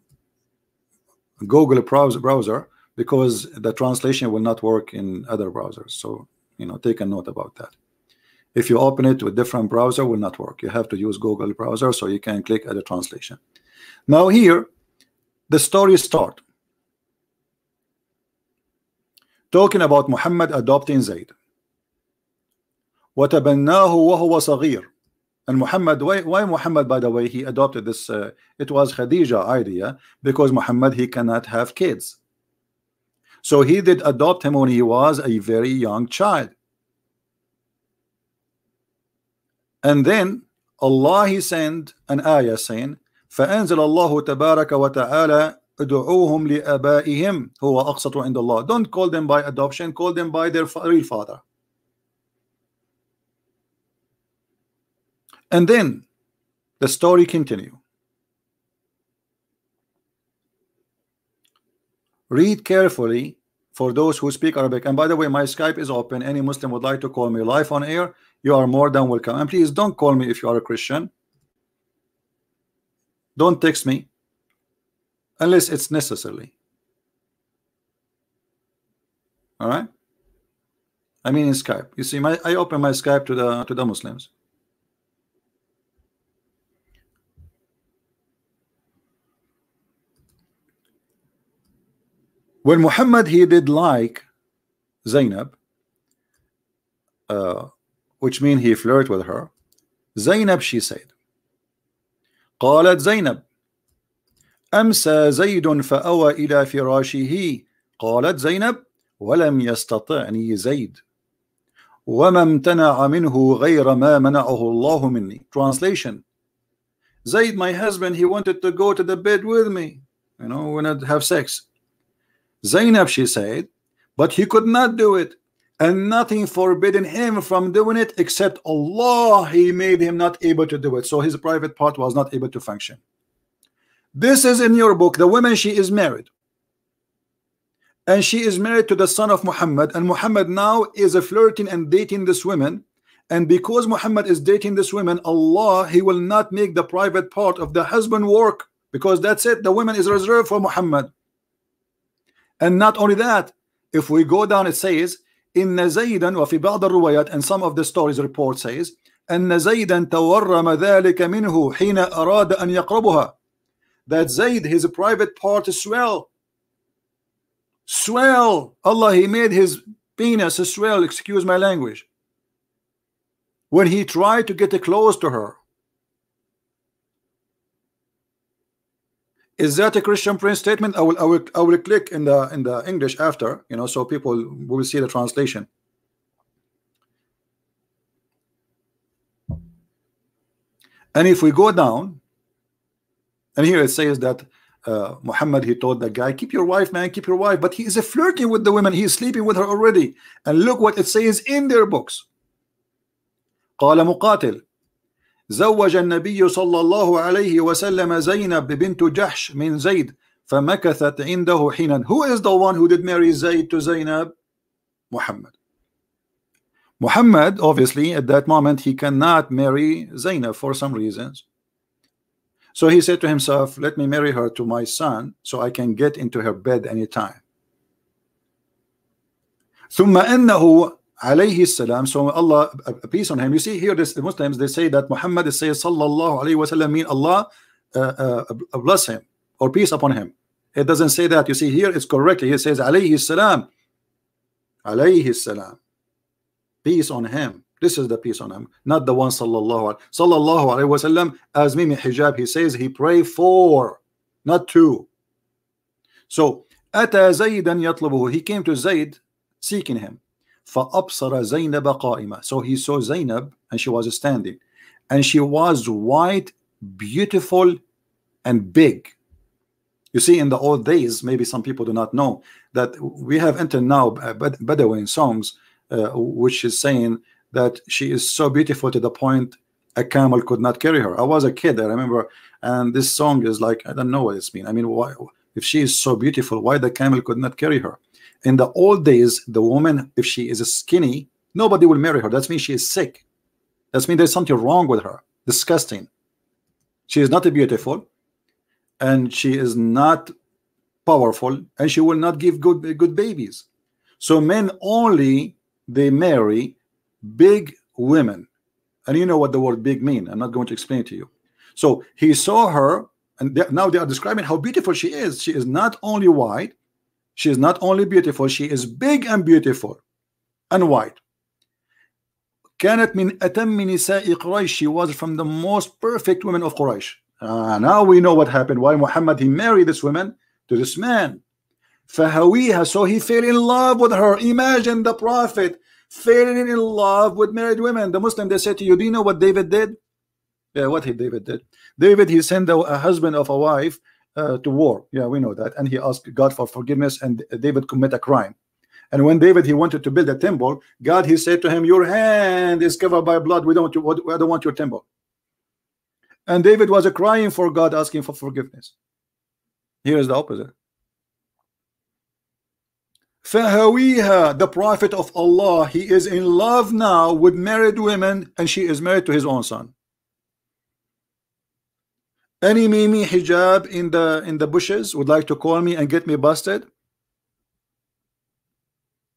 Google browser browser because the translation will not work in other browsers. So you know take a note about that if you open it with different browser will not work you have to use Google browser so you can click at the translation now here the story start talking about Muhammad adopting Zayd وتبناه وهو صغير and Muhammad why, why Muhammad by the way he adopted this uh, it was Khadija idea because Muhammad he cannot have kids so he did adopt him when he was a very young child and then Allah he sent an ayah saying فأنزل الله تبارك وتعالى ادعوهم لآبائهم هو أقسط عند الله don't call them by adoption call them by their real father And then the story continue. Read carefully for those who speak Arabic. And by the way, my Skype is open. Any Muslim would like to call me live on air, you are more than welcome. And please don't call me if you are a Christian. Don't text me unless it's necessary. All right. I mean in Skype. You see, my I open my Skype to the to the Muslims. when Muhammad he did like Zainab uh, which mean he flirted with her Zainab she said قالت زينب أمسى زيد فأوى إلى فراشه قالت زينب ولم يستطعني زيد وما امتنع منه غير ما منعه الله مني translation Zaid my husband he wanted to go to the bed with me you know we not have sex Zainab she said but he could not do it and nothing forbidden him from doing it except Allah. He made him not able to do it. So his private part was not able to function. This is in your book the woman she is married. And she is married to the son of Muhammad. And Muhammad now is flirting and dating this woman. And because Muhammad is dating this woman Allah he will not make the private part of the husband work. Because that's it. The woman is reserved for Muhammad. And not only that if we go down it says إن زيدا وفي بعض الروايات and some of the stories report says أن زيدا تورم ذلك منه حين أراد أن يقربها that Zayd his private part swell swell Allah he made his penis swell excuse my language when he tried to get close to her is that a Christian Prince statement? I will, I will, I will click in the in the English after, you know, so people will see the translation. And if we go down, and here it says that uh, Muhammad he told the guy, keep your wife, man, keep your wife, but he is flirting with the women, he is sleeping with her already. And look what it says in their books. قال مقاتل زوج النبي صلى الله عليه وسلم زينب بنت جحش من زيد فمكثت عنده حينا Who is the one who did marry Zayd to Zainab? Muhammad. Muhammad obviously at that moment he cannot marry Zainab for some reasons. So he said to himself, let me marry her to my son so I can get into her bed anytime. ثم أنه alayhi salam. So Allah peace on him. You see here this the Muslims they say that Muhammad is saying sallallahu alayhi wasallam mean Allah uh, uh, bless him or peace upon him. It doesn't say that. You see here it's correctly he says alayhi salam. Alayhi salam. Peace on him. This is the peace on him not the one sallallahu sallallahu alayhi wasallam as Mimi Hijab he says he pray for not to. So ata zaydan yatlubuhu he came to Zayd seeking him فأبصر زينب قائمة so he saw Zainab and she was standing and she was white beautiful and big you see in the old days maybe some people do not know that we have entered now uh, Bedouin songs uh, which is saying that she is so beautiful to the point a camel could not carry her I was a kid I remember and this song is like I don't know what it's mean I mean why if she is so beautiful why the camel could not carry her In the old days the woman if she is a skinny nobody will marry her. That means she is sick. That means there's something wrong with her. Disgusting. She is not beautiful and she is not powerful and she will not give good good babies. So men only they marry big women. And you know what the word big mean. I'm not going to explain to you. So he saw her and now they are describing how beautiful she is. She is not only white she is not only beautiful she is big and beautiful and white كانت من أتم نساء قريش she was from the most perfect women of Quraysh uh, now we know what happened why Muhammad he married this woman to this man فهويها so he fell in love with her imagine the prophet falling in love with married women the Muslim they said to you do you know what David did yeah what he David did David he sent a, a husband of a wife uh, to war. Yeah, we know that. And he asked God for forgiveness, and David commit a crime. And when David he wanted to build a temple, God he said to him, "Your hand is covered by blood. We don't, I don't want your temple." And David was crying for God, asking for forgiveness. Here is the opposite. Fahawiha, the prophet of Allah, he is in love now with married women, and she is married to his own son any Mimi hijab in the in the bushes would like to call me and get me busted?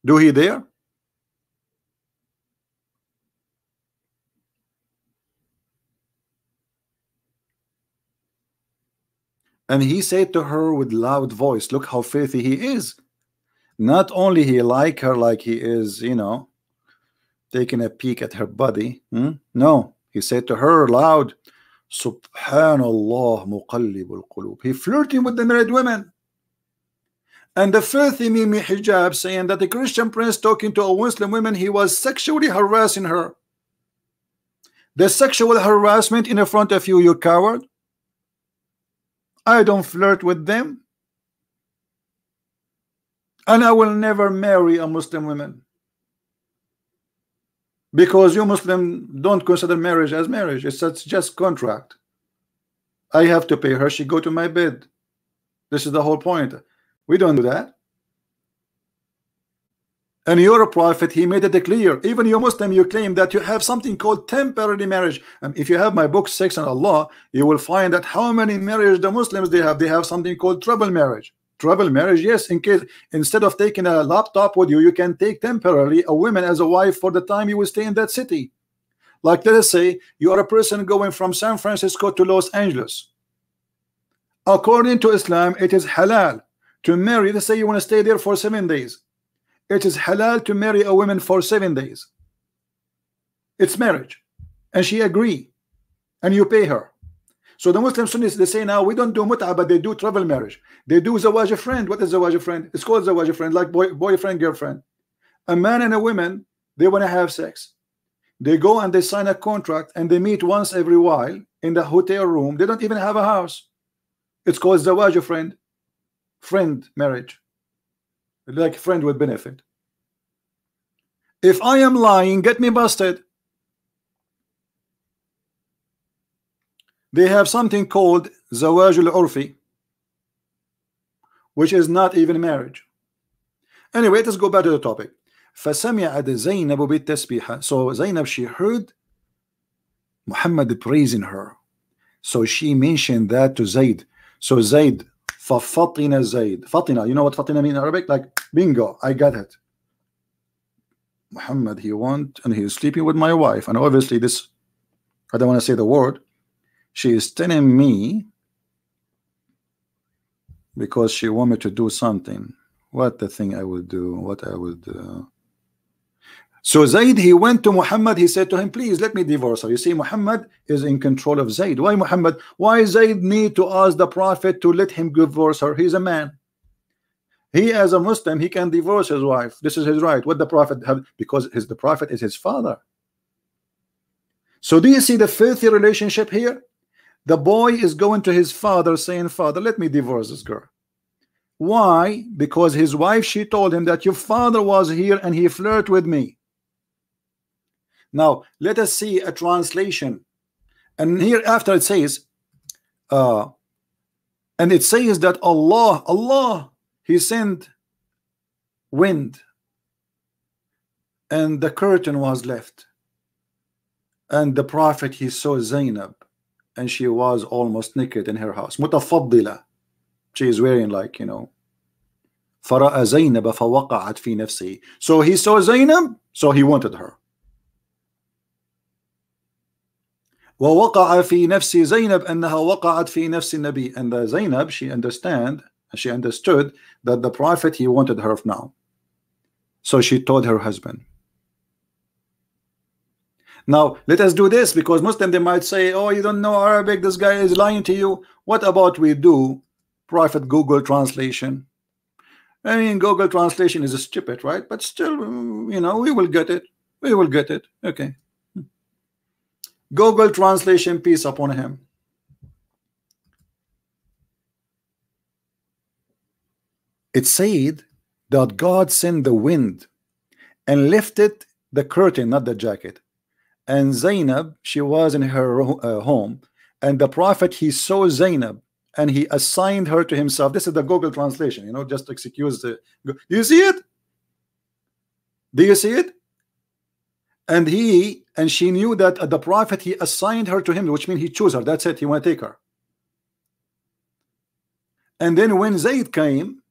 Do he there and he said to her with loud voice look how filthy he is. Not only he like her like he is you know taking a peek at her body hmm? no he said to her loud subhanallah muqallibul qulub. He flirting with the married women. And the filthy Mimi hijab saying that the Christian prince talking to a Muslim woman he was sexually harassing her. The sexual harassment in front of you you coward. I don't flirt with them. And I will never marry a Muslim woman because you Muslim don't consider marriage as marriage. It's, just contract. I have to pay her. She go to my bed. This is the whole point. We don't do that. And you're a prophet he made it clear. Even you Muslim you claim that you have something called temporary marriage. And if you have my book sex and Allah you will find that how many marriage the Muslims they have they have something called travel marriage travel marriage yes in case instead of taking a laptop with you you can take temporarily a woman as a wife for the time you will stay in that city. Like let us say you are a person going from San Francisco to Los Angeles. According to Islam it is halal to marry let's say you want to stay there for seven days. It is halal to marry a woman for seven days. It's marriage. And she agree. And you pay her so the Muslim Sunnis they say now we don't do mut'a but they do travel marriage. They do zawaj friend. What is zawaj friend? It's called zawaj friend like boy, boyfriend girlfriend. A man and a woman they want to have sex. They go and they sign a contract and they meet once every while in the hotel room. They don't even have a house. It's called zawaj friend friend marriage. Like friend with benefit. If I am lying get me busted they have something called zawaj al-urfi which is not even marriage anyway let's go back to the topic فسمعت زينب بالتسبيح so Zainab she heard Muhammad praising her so she mentioned that to Zaid so Zaid ففطن زيد فطن you know what فطن mean in Arabic like bingo I got it Muhammad he want and he is sleeping with my wife and obviously this I don't want to say the word she is telling me because she want me to do something. What the thing I will do what I will do. So Zaid he went to Muhammad. He said to him please let me divorce her. You see Muhammad is in control of Zaid. Why Muhammad? Why Zaid need to ask the prophet to let him divorce her? He's a man. He as a Muslim he can divorce his wife. This is his right. What the prophet have because his the prophet is his father. So do you see the filthy relationship here? The boy is going to his father saying, Father, let me divorce this girl. Why? Because his wife, she told him that your father was here and he flirted with me. Now, let us see a translation. And here after it says, uh, and it says that Allah, Allah, He sent wind and the curtain was left. And the Prophet, he saw Zainab and she was almost naked in her house. Mutafaddila. She is wearing like, you know, فرأى زينب فوقعت في نفسه. So he saw Zainab, so he wanted her. ووقع في نفس زينب أنها وقعت في نفس النبي and the Zainab she understand she understood that the prophet he wanted her now so she told her husband now let us do this because Muslim they might say oh you don't know Arabic. This guy is lying to you. What about we do prophet Google translation? I mean Google translation is a stupid right? But still mm, you know we will get it. We will get it. Okay. Google translation peace upon him. It said that God sent the wind and lifted the curtain, not the jacket. And Zainab, she was in her uh, home, and the prophet he saw Zainab and he assigned her to himself. This is the Google translation, you know, just excuse the. Do you see it? Do you see it? and he and she knew that the prophet he assigned her to him which means he chose her that's it he want to take her and then when Zayd came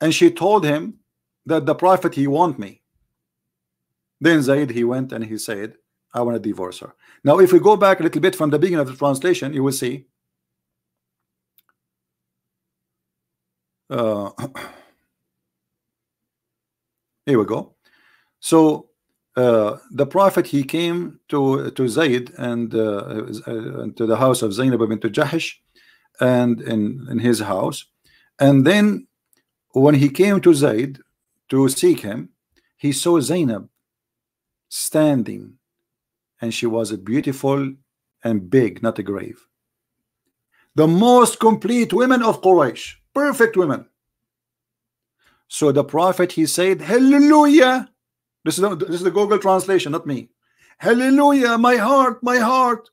and she told him that the prophet he want me then Zayd he went and he said I want to divorce her. Now if we go back a little bit from the beginning of the translation you will see uh, here we go. So uh, the prophet he came to to Zayd and uh, uh, to the house of Zainab bint Jahish and in in his house. And then when he came to Zayd to seek him he saw Zainab standing and she was a beautiful and big not a grave the most complete women of Quraysh perfect women so the prophet he said hallelujah this is the, this is the Google translation, not me. Hallelujah, my heart, my heart.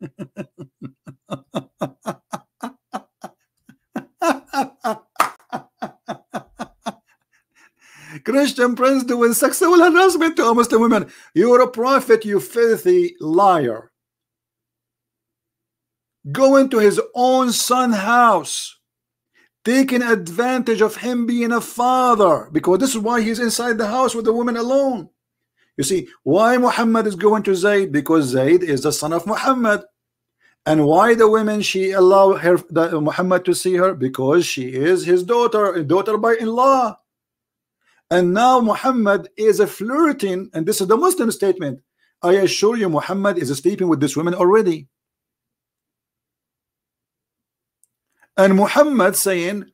Christian prince doing sexual harassment to Muslim women. You're a prophet, you filthy liar. Going to his own son house taking advantage of him being a father because this is why he's inside the house with the woman alone. You see why Muhammad is going to Zayd because Zayd is the son of Muhammad. And why the women she allow her the, Muhammad to see her? Because she is his daughter daughter by in-law and now Muhammad is a flirting and this is the Muslim statement I assure you Muhammad is sleeping with this woman already. And Muhammad saying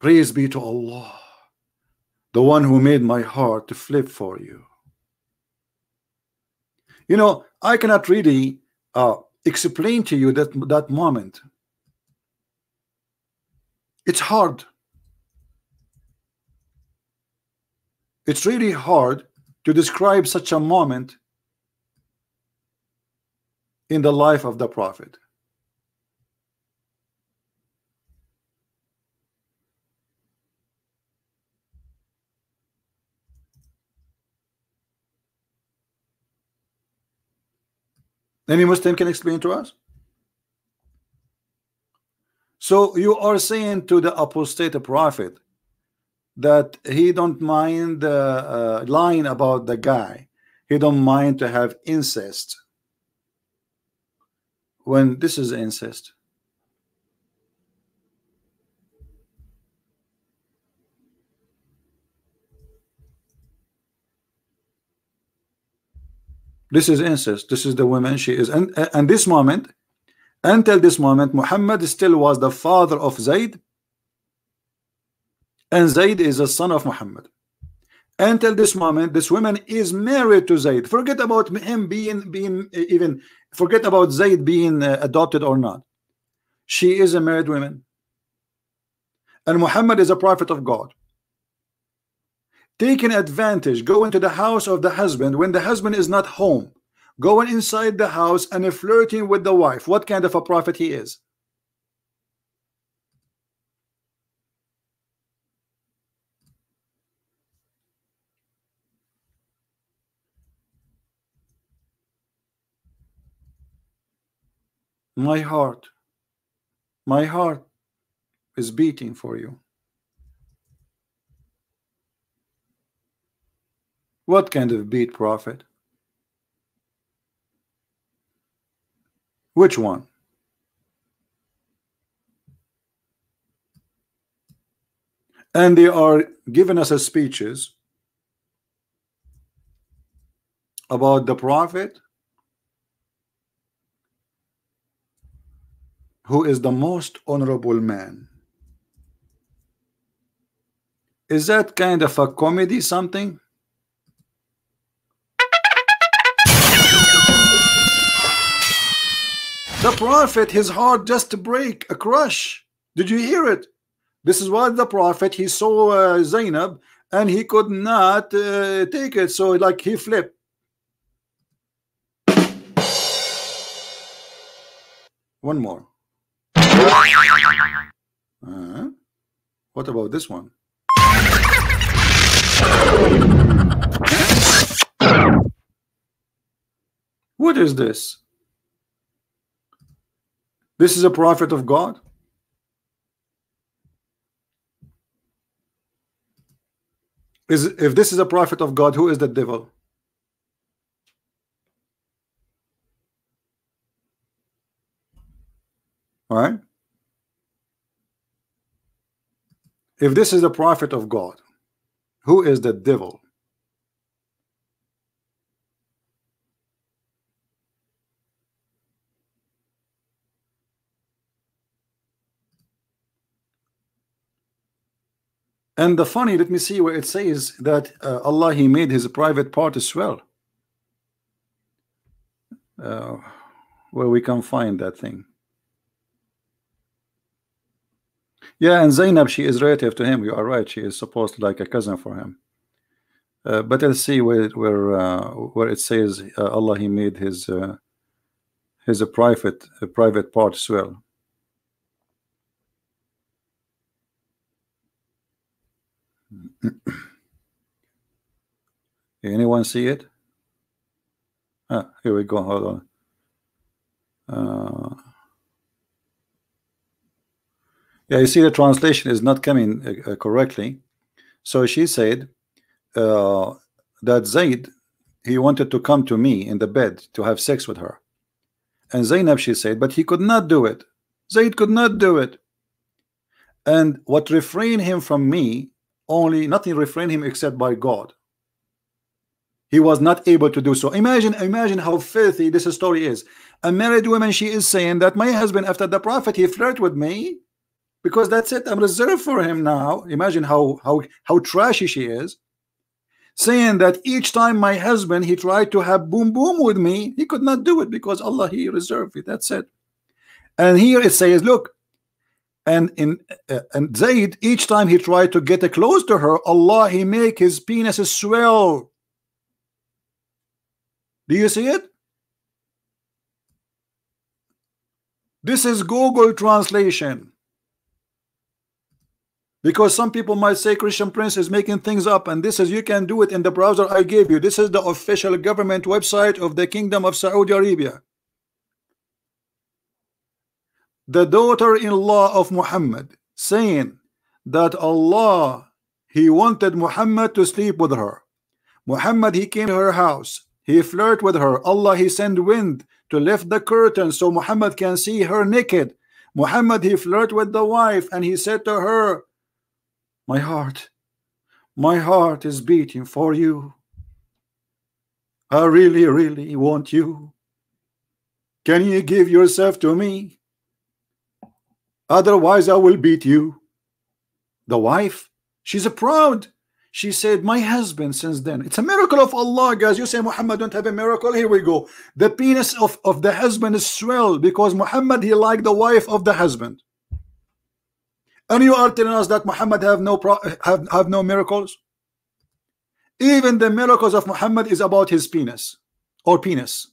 praise be to Allah the one who made my heart to flip for you. You know I cannot really uh, explain to you that that moment. It's hard it's really hard to describe such a moment in the life of the prophet Any Muslim can explain to us? So you are saying to the apostate prophet that he don't mind uh, lying about the guy. He don't mind to have incest. When this is incest. This is incest. This is the woman she is. And, and this moment, until this moment, Muhammad still was the father of Zayd. And Zayd is a son of Muhammad. until this moment this woman is married to Zayd. Forget about him being being even forget about Zayd being uh, adopted or not. She is a married woman. And Muhammad is a prophet of God. Taking advantage go into the house of the husband. When the husband is not home going inside the house and flirting with the wife. What kind of a prophet he is my heart my heart is beating for you. What kind of beat prophet? Which one? And they are giving us a speeches about the prophet who is the most honorable man. Is that kind of a comedy something? The prophet, his heart just break, a crush. Did you hear it? This is what the prophet, he saw uh, Zainab and he could not uh, take it. So like he flipped. One more. Uh, what about this one? What is this? This is a prophet of God. Is if this is a prophet of God, who is the devil? All right. If this is the prophet of God, who is the devil? And the funny, let me see where it says that uh, Allah He made His private part as well. Uh, where we can find that thing. Yeah, and Zainab, she is relative to him. You are right. She is supposed to like a cousin for him. Uh, but let's see where where uh, where it says uh, Allah He made His uh, His a private a private part as well. Anyone see it? Ah, here we go. Hold on. Yeah, you see the translation is not coming uh, uh, correctly. So she said uh, that Zaid, he wanted to come to me in the bed to have sex with her. And Zainab, she said, but he could not do it. Zaid could not do it. And what refrained him from me, only nothing refrained him except by God. He was not able to do so. Imagine, imagine how filthy this story is. A married woman, she is saying that my husband, after the prophet, he flirted with me because that's it. I'm reserved for him now. Imagine how how how trashy she is. Saying that each time my husband he tried to have boom boom with me, he could not do it because Allah he reserved it. That's it. And here it says, look, and in uh, and Zaid each time he tried to get close to her, Allah he make his penis swell. Do you see it? This is Google translation. Because some people might say Christian Prince is making things up, and this is you can do it in the browser I gave you. This is the official government website of the Kingdom of Saudi Arabia. The daughter-in-law of Muhammad saying that Allah he wanted Muhammad to sleep with her. Muhammad he came to her house. He flirted with her. Allah he sent wind to lift the curtain so Muhammad can see her naked. Muhammad he flirted with the wife and he said to her my heart, my heart is beating for you. I really, really want you. Can you give yourself to me? Otherwise, I will beat you. The wife, she's a proud. she said my husband since then it's a miracle of Allah guys you say Muhammad don't have a miracle here we go the penis of, of the husband is swell because Muhammad he liked the wife of the husband and you are telling us that Muhammad have no have, have no miracles? Even the miracles of Muhammad is about his penis or penis.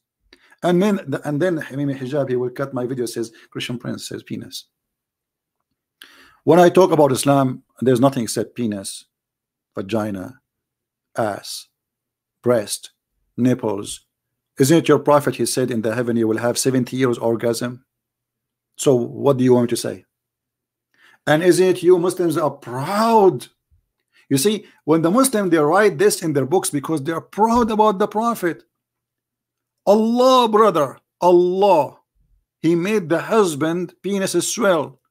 And then and then Hamimi Hijab he will cut my video says Christian Prince says penis. When I talk about Islam there's nothing except penis vagina ass breast nipples. Isn't it your prophet he said in the heaven you will have 70 years orgasm? So what do you want me to say and isn't it you Muslims are proud? You see when the Muslim they write this in their books because they are proud about the prophet. Allah brother Allah. He made the husband penis swell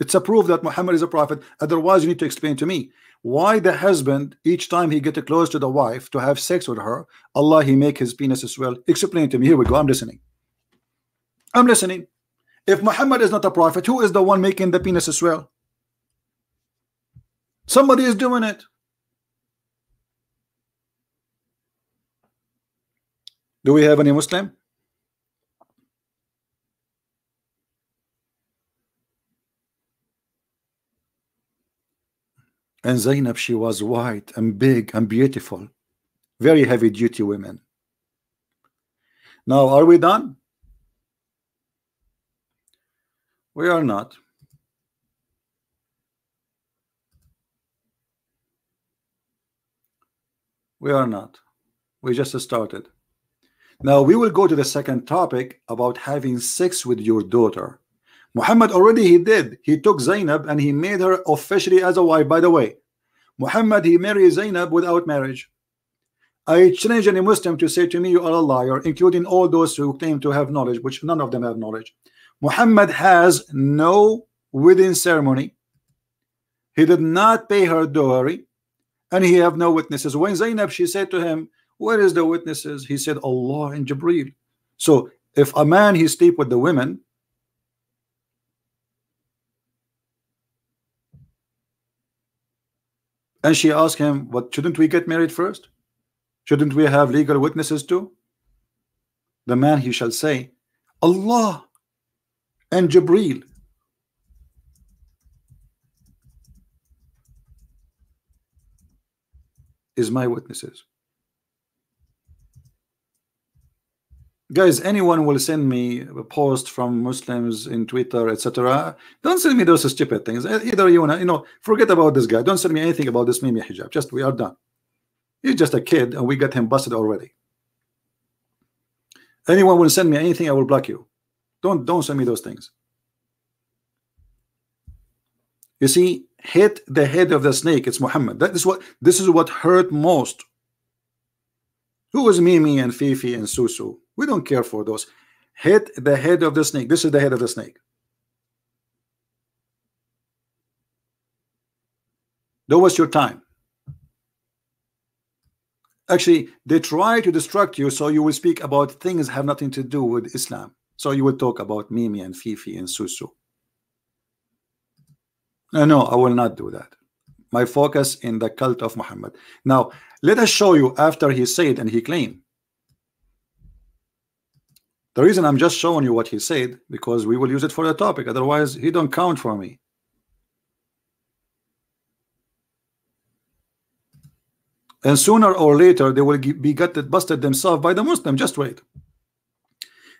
it's a proof that Muhammad is a prophet. Otherwise you need to explain to me why the husband each time he get close to the wife to have sex with her Allah he make his penis swell explain to me. Here we go. I'm listening. I'm listening if Muhammad is not a prophet who is the one making the penis swell somebody is doing it Do we have any Muslim? And Zainab, she was white and big and beautiful. Very heavy duty women. Now, are we done? We are not. We are not. We just started. Now we will go to the second topic about having sex with your daughter. Muhammad already he did. He took Zainab and he made her officially as a wife. By the way, Muhammad he married Zainab without marriage. I challenge any Muslim to say to me you are a liar, including all those who claim to have knowledge, which none of them have knowledge. Muhammad has no wedding ceremony. He did not pay her dowry, and he have no witnesses. When Zainab she said to him, where is the witnesses? He said, Allah and Jibreel. So if a man he sleep with the women, and she asked him, "What shouldn't we get married first? Shouldn't we have legal witnesses too?" The man he shall say, Allah and Jibreel. Is my witnesses. guys anyone will send me a post from Muslims in Twitter etc don't send me those stupid things. Eh, either you wanna you know forget about this guy. Don't send me anything about this Mimi hijab. Just we are done. He's just a kid and we got him busted already. Anyone will send me anything I will block you don't don't send me those things you see hit the head of the snake it's Muhammad that is what this is what hurt most who is Mimi and Fifi and Susu we don't care for those. Hit the head of the snake. This is the head of the snake. Don't waste your time. Actually, they try to distract you so you will speak about things have nothing to do with Islam. So you will talk about Mimi and Fifi and Susu. No, no, I will not do that. My focus in the cult of Muhammad. Now, let us show you after he said and he claimed the reason I'm just showing you what he said because we will use it for the topic. Otherwise, he don't count for me. And sooner or later, they will be gutted, busted themselves by the Muslim. Just wait.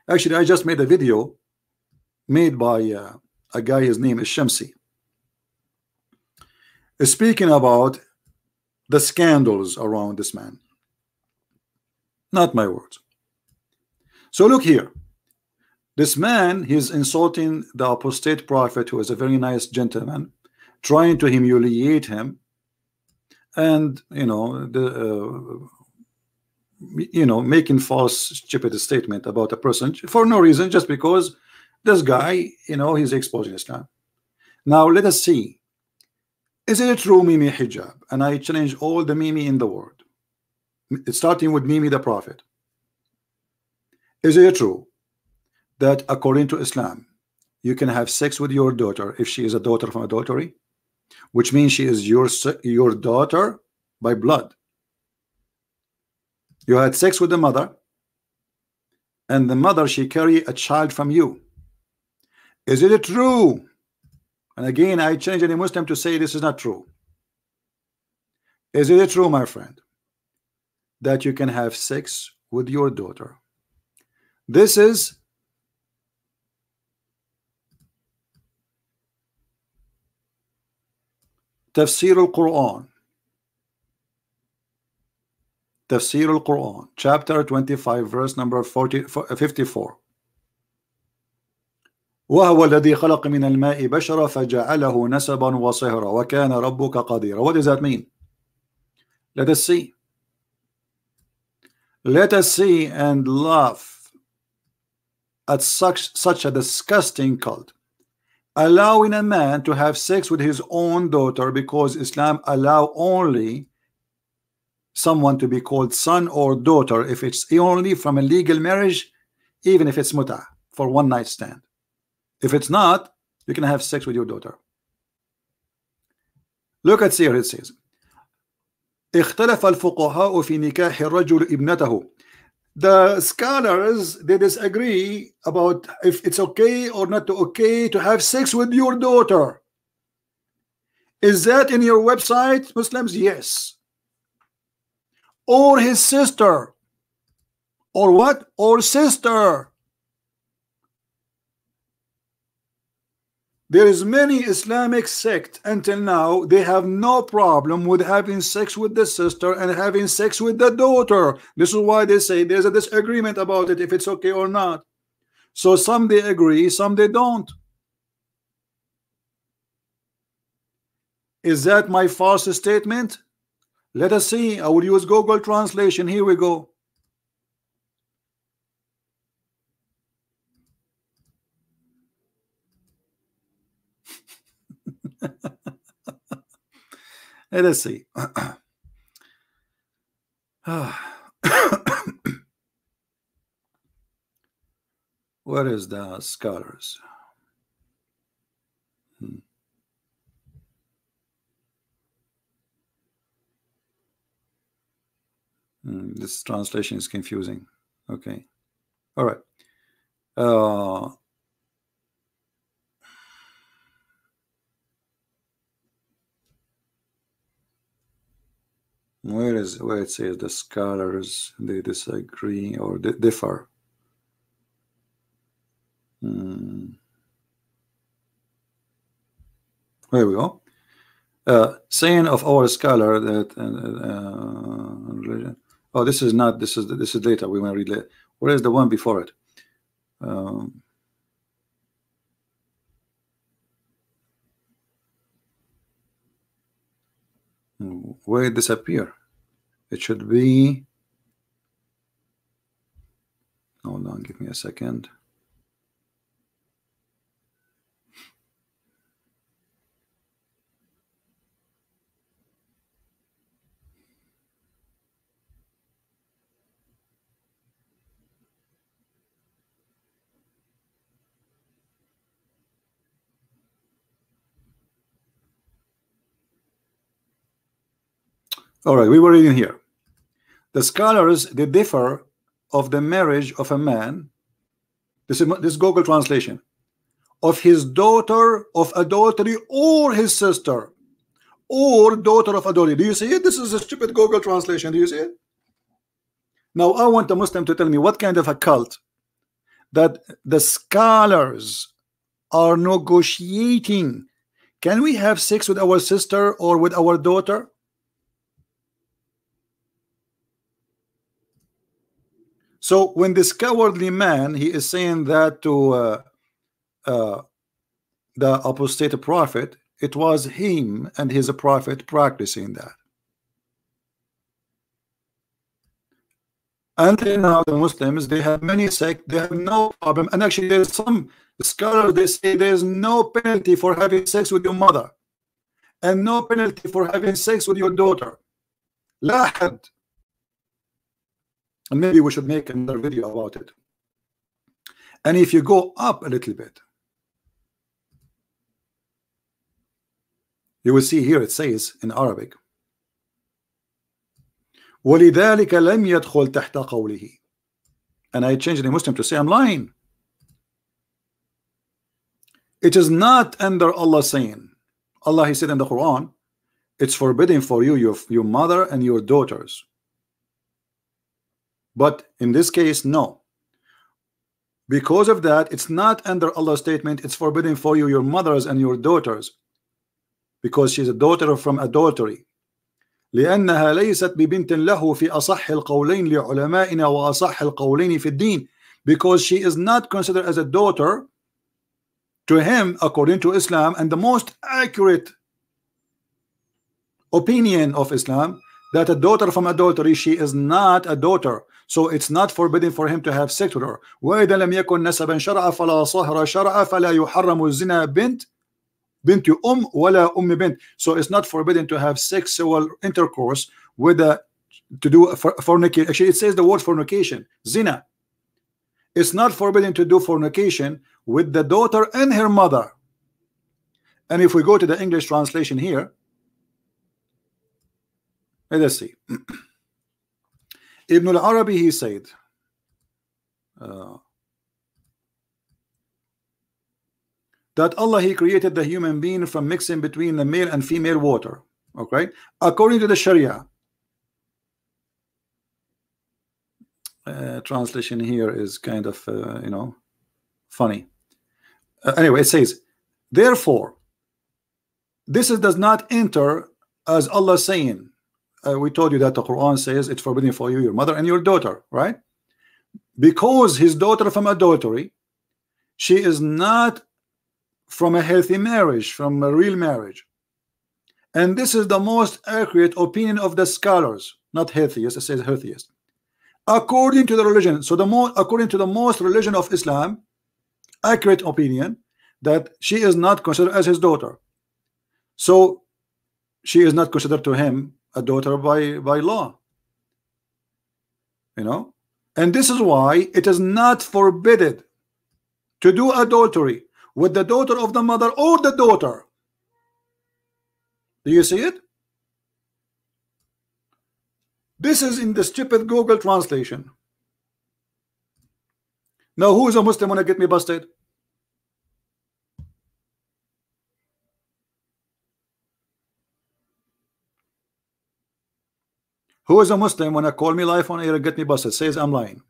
Actually, I just made a video made by uh, a guy. His name is Shamsi. Speaking about the scandals around this man. Not my words. So look here. This man, he's insulting the apostate prophet, who is a very nice gentleman, trying to humiliate him, and you know the uh, you know making false stupid statement about a person for no reason, just because this guy, you know, he's exposing Islam. Now let us see. Is it true Mimi hijab? And I challenge all the Mimi in the world, starting with Mimi the prophet. Is it true that according to Islam, you can have sex with your daughter if she is a daughter from adultery, which means she is your your daughter by blood. You had sex with the mother, and the mother she carry a child from you. Is it true? And again, I challenge any Muslim to say this is not true. Is it true, my friend, that you can have sex with your daughter? This is Tafsir al-Quran Tafsir al-Quran chapter 25 verse number 40, 54 وهو الذي خلق من الماء بشرا فجعله نسبا وصهرا وكان ربك قديرا What does that mean? Let us see. Let us see and laugh at such such a disgusting cult allowing a man to have sex with his own daughter because Islam allow only someone to be called son or daughter if it's only from a legal marriage even if it's muta for one night stand if it's not you can have sex with your daughter look at here it says اختلف الفقهاء في نكاح الرجل ابنته the scholars they disagree about if it's okay or not okay to have sex with your daughter is that in your website Muslims yes or his sister. Or what? Or sister. There is many Islamic sect until now they have no problem with having sex with the sister and having sex with the daughter. This is why they say there's a disagreement about it if it's okay or not. So some they agree some they don't. Is that my false statement let us see I will use Google translation here we go Let us see. what is the scholars? Hmm, this translation is confusing. Okay. All right. Uh, where is where it says the scholars they disagree or differ hmm. there we go uh, saying of our scholar that uh, uh, oh this is not this is this is later, we want to read later. where is the one before it? Um, where it disappear it should be hold on give me a second All right, we were reading here. The scholars they differ of the marriage of a man. This is this is Google translation of his daughter of adultery or his sister or daughter of adultery. Do you see it? This is a stupid Google translation. Do you see it? Now I want a Muslim to tell me what kind of a cult that the scholars are negotiating. Can we have sex with our sister or with our daughter? So when this cowardly man he is saying that to uh, uh, the apostate prophet, it was him and his prophet practicing that. Until now, the Muslims they have many sect, they have no problem, and actually there's some scholars they say there's no penalty for having sex with your mother, and no penalty for having sex with your daughter. لا حد and maybe we should make another video about it and if you go up a little bit you will see here it says in Arabic ولذلك لم يدخل تحت قوله and I changed the Muslim to say I'm lying it is not under Allah saying Allah he said in the Quran it's forbidden for you your, your mother and your daughters but in this case no because of that it's not under Allah's statement it's forbidden for you your mothers and your daughters because she's a daughter from adultery لأنها ليست ببنت له في أصح القولين لعلمائنا وأصح القولين في الدين because she is not considered as a daughter to him according to Islam and the most accurate opinion of Islam that a daughter from adultery she is not a daughter so it's not forbidden for him to have sex with her وإذا لم يكن نسبا شرعا فلا صهر شرعا فلا يحرم الزنا بنت بنت أم ولا أم بنت so it's not forbidden to have sexual intercourse with a to do fornication actually it says the word fornication zina it's not forbidden to do fornication with the daughter and her mother and if we go to the English translation here let's see Ibn al-Arabi he said. Uh, that Allah he created the human being from mixing between the male and female water okay? According to the Sharia uh, translation here is kind of uh, you know funny. Uh, anyway it says therefore this is, does not enter as Allah saying uh, we told you that the Quran says it's forbidden for you your mother and your daughter right? Because his daughter from adultery she is not from a healthy marriage from a real marriage. And this is the most accurate opinion of the scholars not healthiest it says healthiest. According to the religion so the more according to the most religion of Islam accurate opinion that she is not considered as his daughter. So she is not considered to him a daughter by by law. You know? And this is why it is not forbidden to do adultery with the daughter of the mother or the daughter. Do you see it? This is in the stupid Google translation. Now who is a Muslim when I get me busted Who is a Muslim when I call me live on air get me busted? Says I'm lying.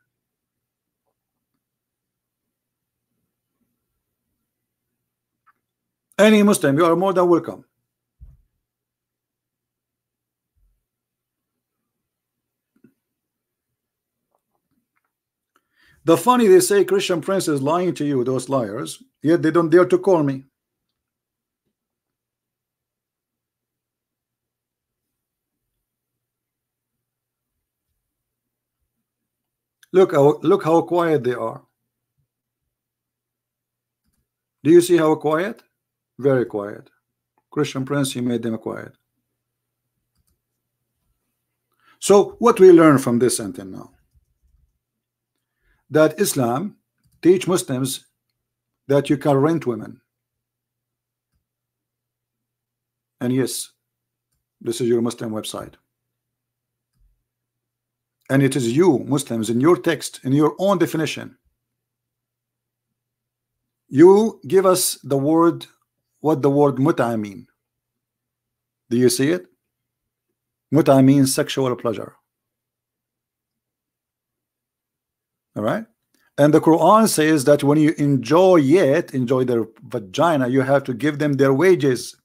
Any Muslim, you are more than welcome. The funny they say Christian Prince is lying to you, those liars, yet they don't dare to call me. Look how look how quiet they are. Do you see how quiet? Very quiet. Christian Prince, he made them quiet. So what we learn from this sentence now? That Islam teach Muslims that you can rent women. And yes, this is your Muslim website and it is you Muslims in your text in your own definition. You give us the word what the word muta mean. Do you see it? Muta means sexual pleasure. All right? And the Quran says that when you enjoy it enjoy their vagina you have to give them their wages.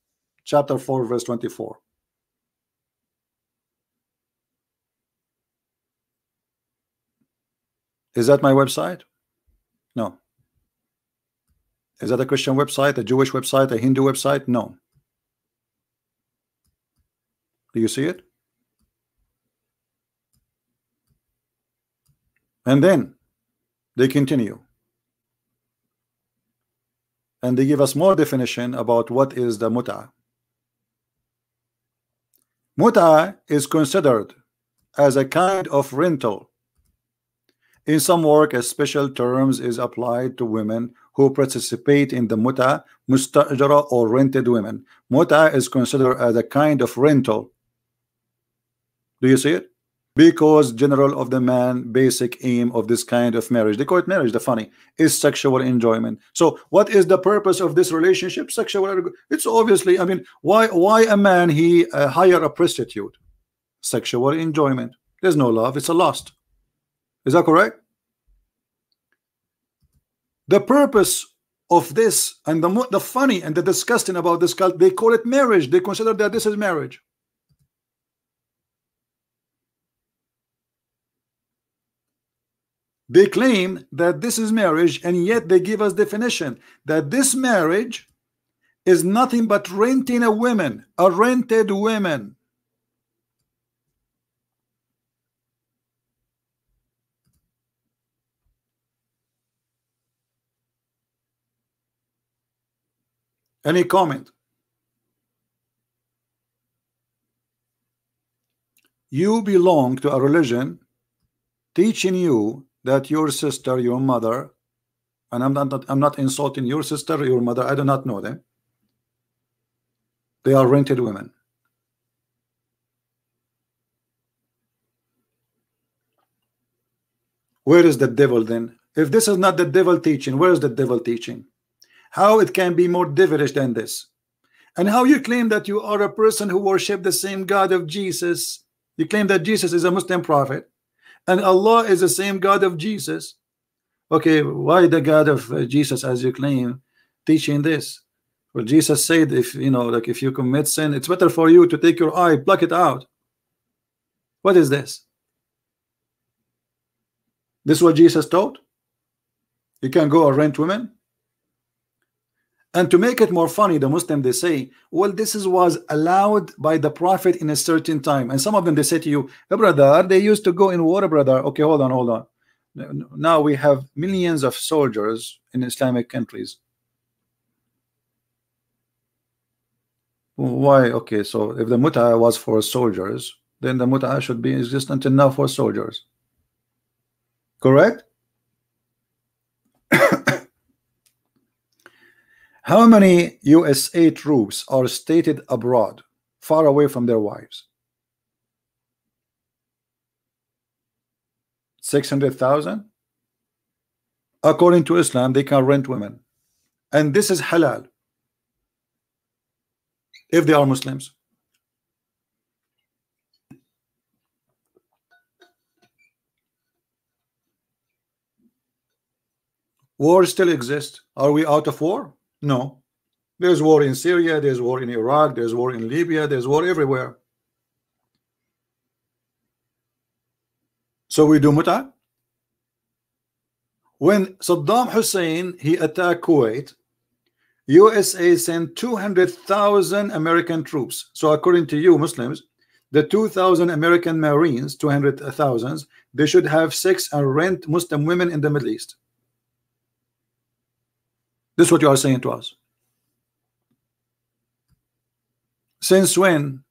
Chapter 4 verse 24 Is that my website? No. Is that a Christian website, a Jewish website, a Hindu website? No. Do you see it? And then they continue. And they give us more definition about what is the muta. Muta is considered as a kind of rental in some work, a special terms is applied to women who participate in the muta, mustajara or rented women. Muta is considered as a kind of rental. Do you see it? because general of the man basic aim of this kind of marriage they call it marriage the funny is sexual enjoyment so what is the purpose of this relationship sexual it's obviously I mean why why a man he uh, hire a prostitute sexual enjoyment there's no love it's a lust is that correct? The purpose of this and the the funny and the disgusting about this cult they call it marriage. They consider that this is marriage. They claim that this is marriage and yet they give us definition that this marriage is nothing but renting a woman a rented woman any comment you belong to a religion teaching you that your sister, your mother, and I'm not I'm not insulting your sister, your mother, I do not know them. They are rented women. Where is the devil then? If this is not the devil teaching, where is the devil teaching? How it can be more devilish than this? And how you claim that you are a person who worship the same God of Jesus? You claim that Jesus is a Muslim prophet and Allah is the same God of Jesus. Okay why the God of uh, Jesus as you claim teaching this? Well Jesus said if you know like if you commit sin it's better for you to take your eye pluck it out. What is this? This is what Jesus taught? You can go and rent women and to make it more funny, the Muslim they say, well, this is was allowed by the Prophet in a certain time. And some of them they say to you, hey, brother, they used to go in war, brother. Okay, hold on, hold on. Now we have millions of soldiers in Islamic countries. Why? Okay, so if the muta was for soldiers, then the muta should be existent enough for soldiers. Correct? How many USA troops are stated abroad, far away from their wives? 600,000? According to Islam, they can rent women. And this is halal. If they are Muslims. War still exists. Are we out of war? No. There's war in Syria, there's war in Iraq, there's war in Libya, there's war everywhere. So we do muta. When Saddam Hussein he attacked Kuwait, USA sent 200,000 American troops. So according to you Muslims, the 2,000 American Marines, 200,000, they should have sex and rent Muslim women in the Middle East. This is what you are saying to us. Since when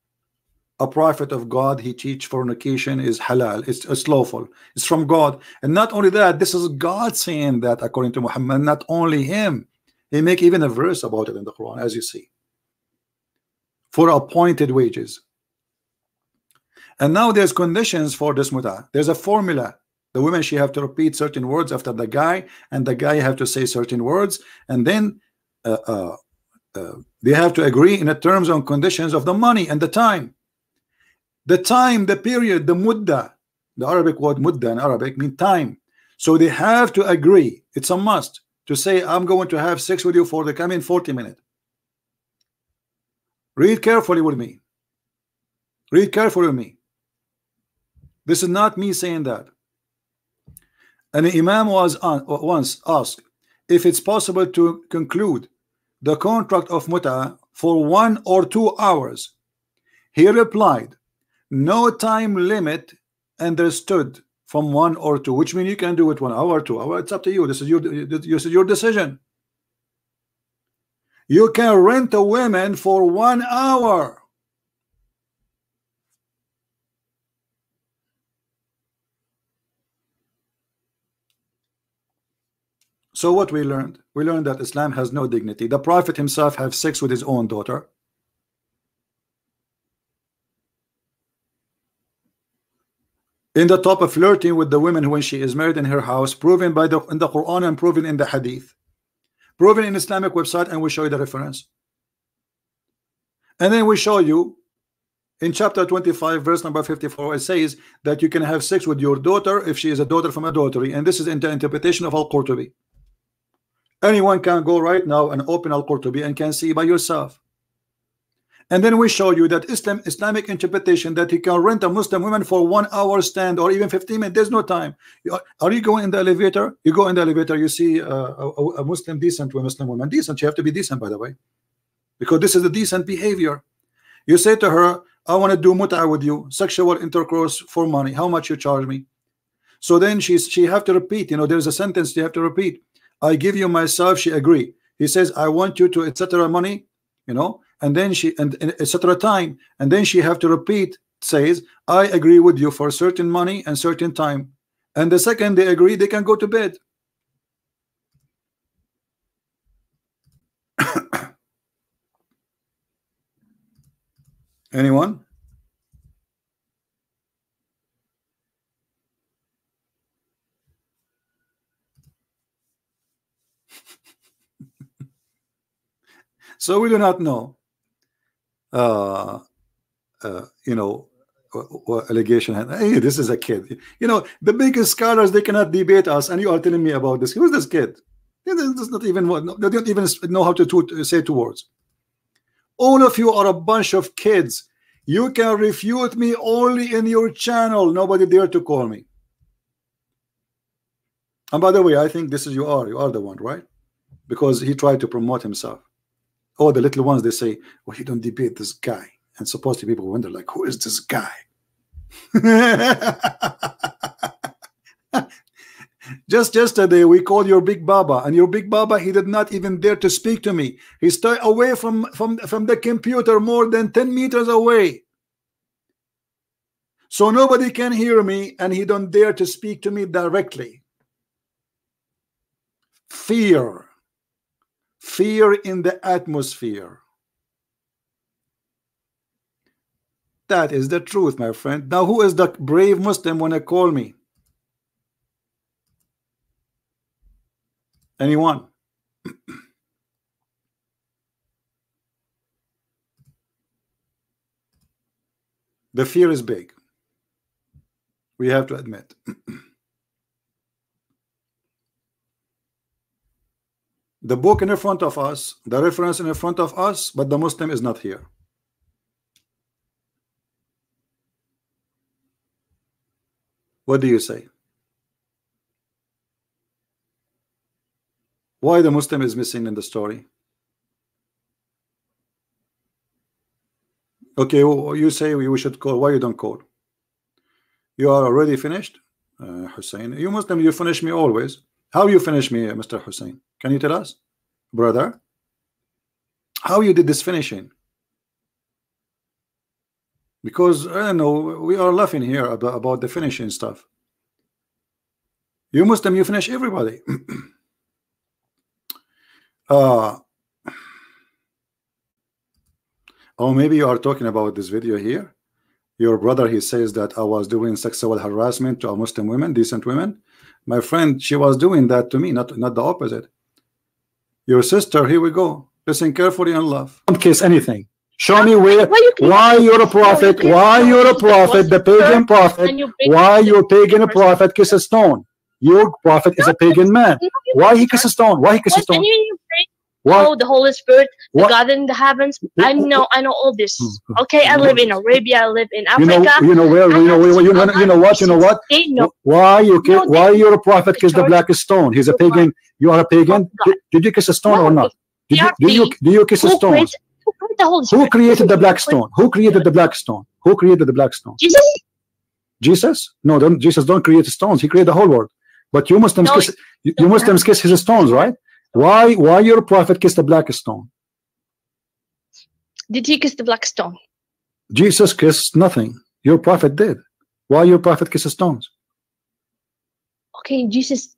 a prophet of God he teach fornication is halal, it's, it's lawful, it's from God. And not only that, this is God saying that according to Muhammad, not only him. He make even a verse about it in the Quran, as you see. For appointed wages. And now there's conditions for this muta. There's a formula the woman she have to repeat certain words after the guy and the guy have to say certain words and then uh, uh, uh, they have to agree in the terms and conditions of the money and the time. The time the period the mudda the Arabic word mudda in Arabic mean time. So they have to agree. It's a must to say I'm going to have sex with you for the coming 40 minutes. Read carefully with me. Read carefully with me. This is not me saying that an imam was on, once asked if it's possible to conclude the contract of muta for one or two hours. He replied, no time limit understood from one or two, which means you can do it one hour, two hour. It's up to you. This is your this is your decision. You can rent a woman for one hour. So what we learned? We learned that Islam has no dignity. The Prophet himself have sex with his own daughter. in the top of flirting with the women when she is married in her house, proven by the in the Quran and proven in the Hadith, proven in Islamic website, and we show you the reference. And then we show you in chapter 25, verse number 54, it says that you can have sex with your daughter if she is a daughter from adultery, and this is in the interpretation of Al-Qurtubi. Anyone can go right now and open Al-Qurtubi and can see by yourself. And then we show you that Islam Islamic interpretation that he can rent a Muslim woman for one hour stand or even 15 minutes. There's no time. Are you going in the elevator? You go in the elevator, you see uh, a, a, Muslim decent a Muslim woman. Decent, you have to be decent, by the way, because this is a decent behavior. You say to her, I want to do muta with you, sexual intercourse for money. How much you charge me? So then she's she have to repeat. You know, there's a sentence you have to repeat. I give you myself. She agree. He says, I want you to etc. money. You know, and then she and, and etc time and then she have to repeat says I agree with you for certain money and certain time and the second they agree they can go to bed anyone so we do not know uh, uh, you know, what allegation. Hey, this is a kid. You know, the biggest scholars they cannot debate us, and you are telling me about this. Who's this kid? Does not even they don't even know how to, to say two words. All of you are a bunch of kids. You can refute me only in your channel. Nobody dare to call me. And by the way, I think this is you are. You are the one, right? Because he tried to promote himself oh, the little ones, they say, well, you don't debate this guy. And supposedly people wonder, like, who is this guy? Just yesterday, we called your big Baba, and your big Baba, he did not even dare to speak to me. He stayed away from, from, from the computer more than 10 meters away. So nobody can hear me, and he don't dare to speak to me directly. Fear fear in the atmosphere. That is the truth, my friend. Now, who is the brave Muslim when I call me? Anyone? the fear is big. We have to admit. the book in front of us, the reference in front of us, but the Muslim is not here. What do you say? Why the Muslim is missing in the story? Okay, you say we should call. Why you don't call? You are already finished, uh, Hussein. You Muslim, you finish me always. How you finish me, Mr. Hussein? Can you tell us, brother? How you did this finishing? Because I don't know, we are laughing here about, about the finishing stuff. You Muslim, you finish everybody. uh, oh, maybe you are talking about this video here. Your brother, he says that I was doing sexual harassment to Muslim women, decent women. My friend, she was doing that to me, not, not the opposite. Your sister, here we go. Listen carefully and love. Don't kiss anything. Show me where, why, you why you're a prophet, why you're a prophet, the pagan prophet, why your pagan prophet kiss a stone. Your prophet is a pagan man. Why he kiss a stone? Why he kiss a stone? What? Oh, the Holy Spirit, the? God in the heavens. I know, I know all this. Hmm. Okay, I live in Arabia. I live in Africa. You know, you know where? You know, you know, you know what? You know what? Why you? No, why you're a prophet kiss the black stone? He's a pagan. You are a pagan. Did, did you kiss a stone or not? Did you, do you do you kiss a stone? Who created the black stone? Who created the black stone? Who created the black stone? Jesus. Jesus? No, don't, Jesus don't create stones. He created the whole world. But you Muslims no, kiss you, you Muslims kiss his stones, right? Why why your prophet kissed the black stone? Did he kiss the black stone? Jesus kissed nothing. Your prophet did. Why your prophet kisses stones? Okay, Jesus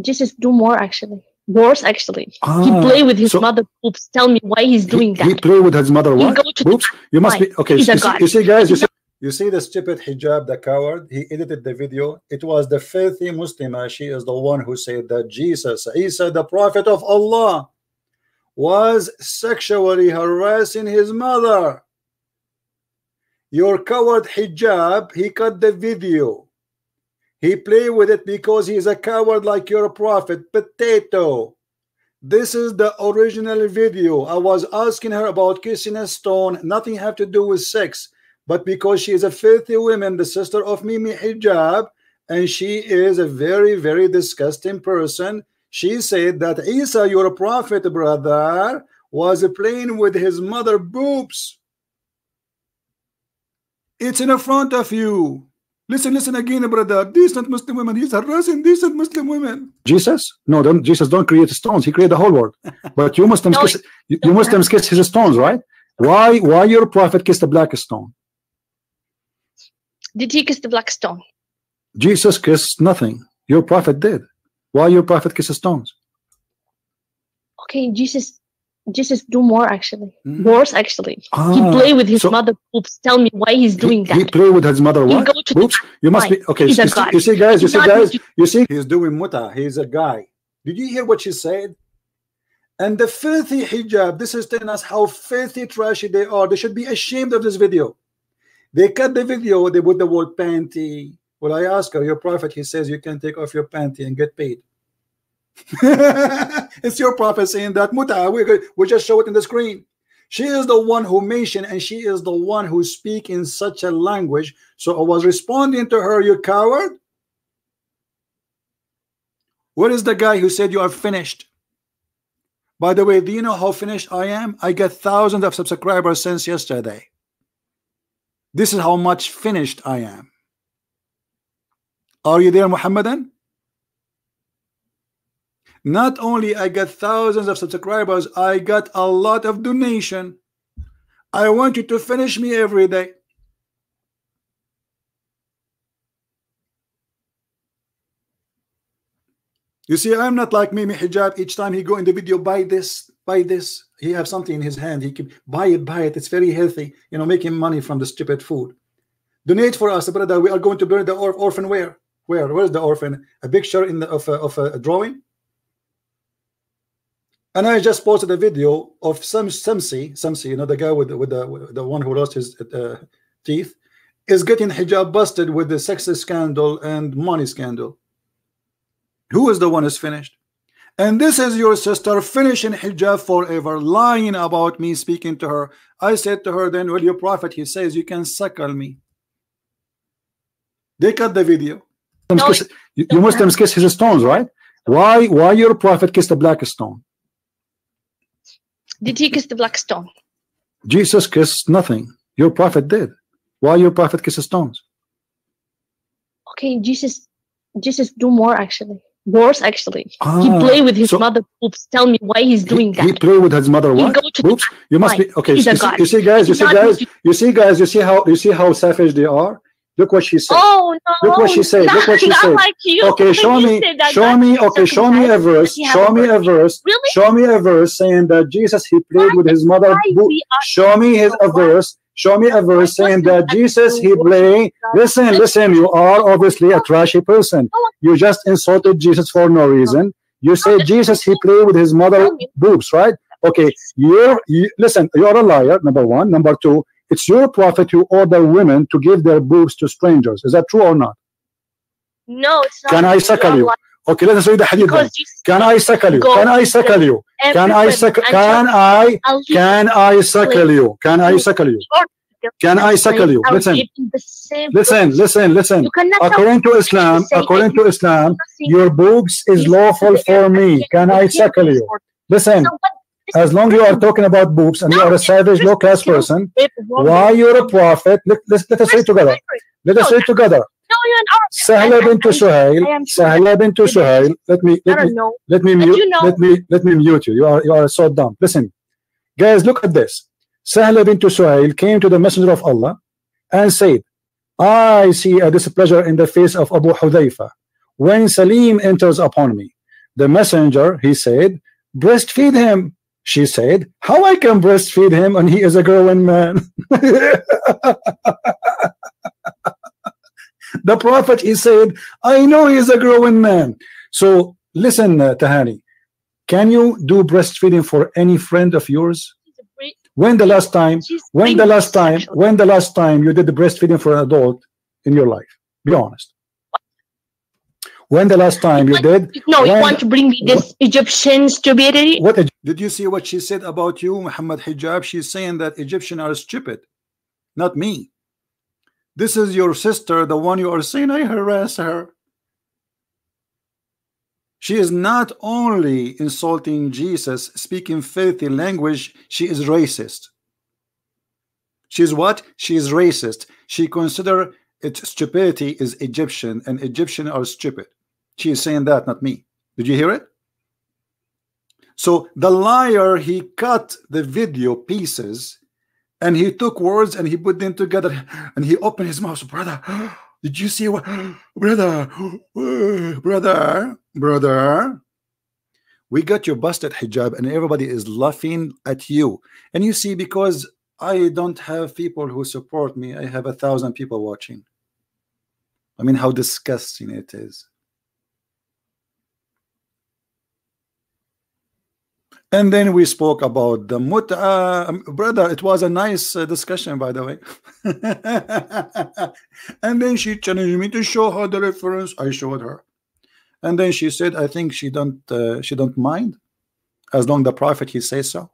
Jesus do more actually. Worse actually. Ah, he play with his so, mother boobs. Tell me why he's doing he, that. He play with his mother what? Boobs? You must why? be okay. You, you, see, guys, you see, You see the stupid hijab, the coward, he edited the video. It was the filthy Muslima. She is the one who said that Jesus, Isa, the prophet of Allah, was sexually harassing his mother. Your coward hijab, he cut the video. He played with it because he is a coward like your prophet. Potato. This is the original video. I was asking her about kissing a stone. Nothing have to do with sex. But because she is a filthy woman, the sister of Mimi Hijab, and she is a very, very disgusting person, she said that Isa, your prophet brother, was playing with his mother boobs. It's in front of you. Listen, listen again, brother. Decent Muslim women. He's harassing decent Muslim women. Jesus? No, don't, Jesus don't create stones. He created the whole world. But you Muslims, no, kiss, you, you Muslims kiss his stones, right? Why? Why your prophet kissed the black stone? Did he kiss the black stone? Jesus kissed nothing. Your prophet did. Why your prophet kisses stones? Okay, Jesus Jesus do more actually. Mm. Worse actually. Ah, he play with his so, mother boobs. Tell me why he's doing he, that. He play with his mother what? Boobs? You must be okay. You see, you see, guys, you see, guys, you see, he's doing muta. He's a guy. Did you hear what she said? And the filthy hijab, this is telling us how filthy trashy they are. They should be ashamed of this video. They cut the video, they put the word panty. Well, I ask her, your prophet, he says you can take off your panty and get paid. it's your prophet saying that muta we we just show it in the screen. She is the one who mentioned and she is the one who speak in such a language. So i was responding to her you coward. What is the guy who said you are finished? By the way do you know how finished i am? I get thousands of subscribers since yesterday this is how much finished i am are you there muhammadan not only I got thousands of subscribers, I got a lot of donation. I want you to finish me every day. You see, I'm not like Mimi Hijab. Each time he go in the video, buy this, buy this. He have something in his hand. He can buy it, buy it. It's very healthy. You know, making money from the stupid food. Donate for us, brother. We are going to burn the or orphan. Where? Where? Where's the orphan? A picture in the of a, of a drawing. And I just posted a video of some Samsi, Samsi, you know, the guy with the, with the with the one who lost his uh, teeth, is getting hijab busted with the sex scandal and money scandal. Who is the one who's finished? And this is your sister finishing hijab forever, lying about me, speaking to her. I said to her, then, well, your prophet, he says, you can suckle me. They cut the video. No, kiss, you, you Muslims kiss his stones, right? Why? Why your prophet kissed a black stone? Did he kiss the black stone? Jesus kissed nothing. Your prophet did. Why your prophet kisses stones? Okay, Jesus, Jesus do more actually. Worse actually. Ah, he play with his so mother boobs. Tell me why he's doing he, that. He play with his mother what? Boobs? You must be okay. You see, you see, guys. You see, guys. You see, guys. You see how you see how savage they are. Look what she said. Oh no! Look what she said. Look what she said. Like okay, show me, show me. Okay, show me a verse. Show me a verse. Really? Show me a verse saying that Jesus he played with his mother. Show me his a verse. Show me a verse saying that Jesus he played. Listen, listen. You are obviously a trashy person. You just insulted Jesus for no reason. You say Jesus he played with his mother boobs, right? Okay, you're you, listen. You're a liar. Number one. Number two it's your prophet who order women to give their boobs to strangers. Is that true or not? No, it's not. Can I suckle you? Okay, let us read the hadith. Can I suckle you? Can I suckle you? Can I suckle? Can I? Can I suckle you? Can I suckle you? Can I suckle you? Listen, listen, listen, listen. According to Islam, according to Islam, your boobs is lawful for me. Can I suckle you? Listen, as long you are talking about boobs and you are a savage, low class person, why you're a prophet? Let, let, let us read together. Let us read together. Sahla bint Suhail, Sahla bint Suhail. Let me let me let me mute let me let me mute you. You are you are so dumb. Listen, guys, look at this. Sahla bint Suhail came to the Messenger of Allah and said, I see a displeasure in the face of Abu Hudhaifa when Salim enters upon me. The messenger, he said, breastfeed him she said, how I can breastfeed him and he is a growing man. the prophet he said I know he's a growing man. So listen uh, Tahani. Can you do breastfeeding for any friend of yours? When the last time when the last time when the last time you did the breastfeeding for an adult in your life? Be honest. When the last time you, did no you want to bring me this Egyptian stupidity what did you see what she said about you Muhammad Hijab? She's saying that Egyptian are stupid not me this is your sister the one you are saying I harass her she is not only insulting Jesus, speaking filthy language, she is racist. She is what? She is racist. She consider it stupidity is Egyptian and Egyptian are stupid. She is saying that, not me. Did you hear it? So the liar, he cut the video pieces and he took words and he put them together and he opened his mouth. Brother, did you see what? Brother, brother, brother. We got your busted hijab and everybody is laughing at you. And you see, because I don't have people who support me, I have a thousand people watching. I mean, how disgusting it is. And then we spoke about the mut'a. Um, brother, it was a nice uh, discussion, by the way. and then she challenged me to show her the reference. I showed her. And then she said, I think she don't uh, she don't mind as long the prophet he says so.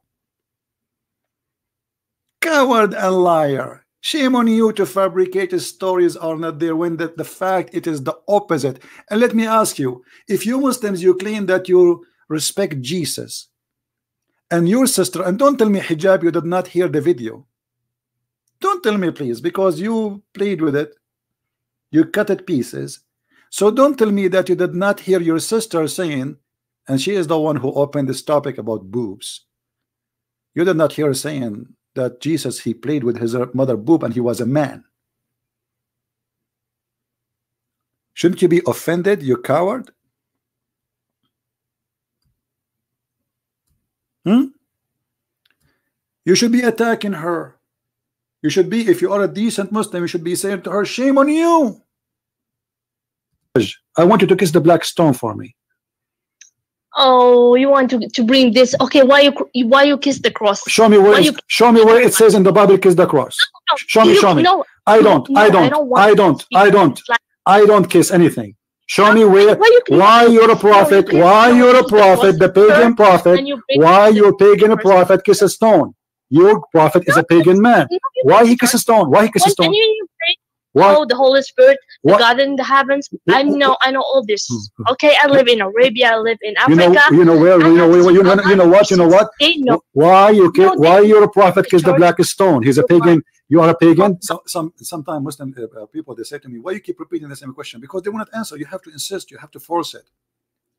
Coward and liar. Shame on you to fabricate stories are not there when the, the fact it is the opposite. And let me ask you, if you Muslims you claim that you respect Jesus, and your sister and don't tell me hijab you did not hear the video. Don't tell me please because you played with it. You cut it pieces. So don't tell me that you did not hear your sister saying and she is the one who opened this topic about boobs. You did not hear her saying that Jesus he played with his mother boob and he was a man. Shouldn't you be offended you coward Hmm? You should be attacking her. You should be, if you are a decent Muslim, you should be saying to her, shame on you. I want you to kiss the black stone for me. Oh, you want to, to bring this? Okay, why you why you kiss the cross? Show me where you, show me where it says in the Bible kiss the cross. No, no, show me, you, show me. No, I don't, no, I don't, I don't, I don't, I don't, I don't kiss anything. Show me where, why you're a prophet, why you're a prophet, the pagan prophet, why your pagan prophet kiss a stone. Your prophet is a pagan man. Why he kiss a stone? Why he kiss a stone? Why? Oh, the Holy Spirit, the what? God in the heavens. I know, I know all this. Hmm. Okay, I live in Arabia. I live in Africa. You know, you know where? You know, where, you know, you know what? You know what? Why you? Why you're a prophet kiss the black stone? He's a pagan. You are a pagan. So, some sometimes Muslim uh, uh, people they say to me, "Why you keep repeating the same question?" Because they will not answer. You have to insist. You have to force it.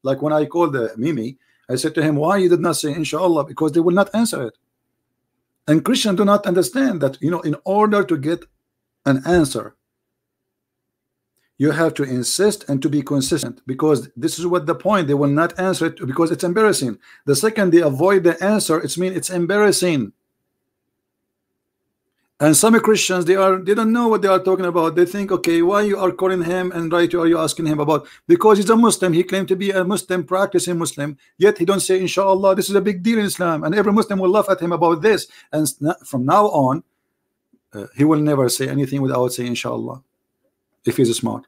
Like when I called the Mimi, I said to him, "Why you did not say Inshallah?" Because they will not answer it. And Christians do not understand that you know, in order to get an answer, you have to insist and to be consistent because this is what the point they will not answer it because it's embarrassing the second they avoid the answer it's mean it's embarrassing and some Christians they are they don't know what they are talking about. They think okay why you are calling him and right are you asking him about? Because he's a Muslim. He claimed to be a Muslim practicing Muslim. Yet he don't say inshallah this is a big deal in Islam. And every Muslim will laugh at him about this. And from now on uh, he will never say anything without saying inshallah if he's smart.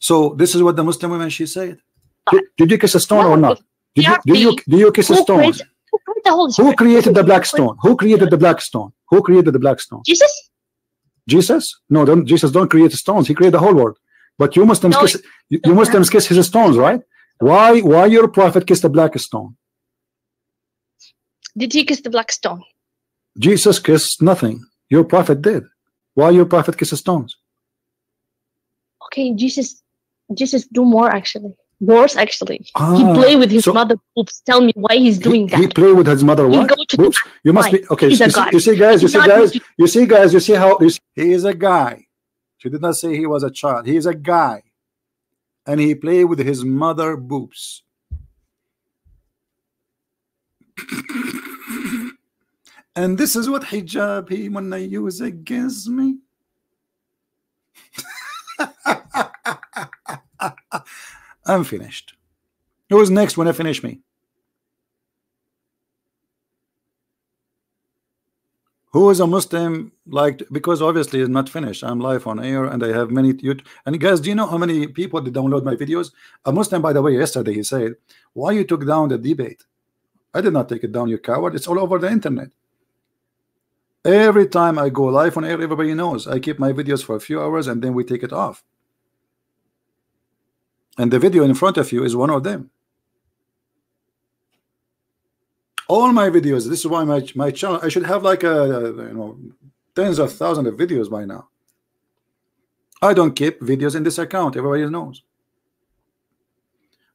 So this is what the Muslim woman she said. Did, did you kiss a stone or not? Did you, do you do you kiss a stone who created the black stone who created the black stone who created the black stone? Jesus. Jesus? No, don't, Jesus don't create stones. He created the whole world. But you Muslims no, kiss you, you Muslims kiss his stones, right? Why why your prophet kissed the black stone? Did he kiss the black stone? Jesus kissed nothing. Your prophet did. Why your prophet kisses stones? Okay, Jesus Jesus do more actually worse actually. Ah, he play with his so, mother boobs. Tell me why he's doing he, that. He play with his mother what? Boobs? You must be okay. You see, you see, guys. You see, guys. You see, guys. You see how you see, he is a guy. She did not say he was a child. He is a guy, and he play with his mother boobs. and this is what hijab he wanna use against me. I'm finished. Who's next when I finish me? Who is a Muslim like because obviously it's not finished. I'm live on air and I have many YouTube. And guys, do you know how many people did download my videos? A Muslim, by the way, yesterday he said, Why you took down the debate? I did not take it down, you coward. It's all over the internet. Every time I go live on air, everybody knows I keep my videos for a few hours and then we take it off. And the video in front of you is one of them. All my videos, this is why my, my channel, I should have like a, you know, tens of thousands of videos by now. I don't keep videos in this account, everybody knows.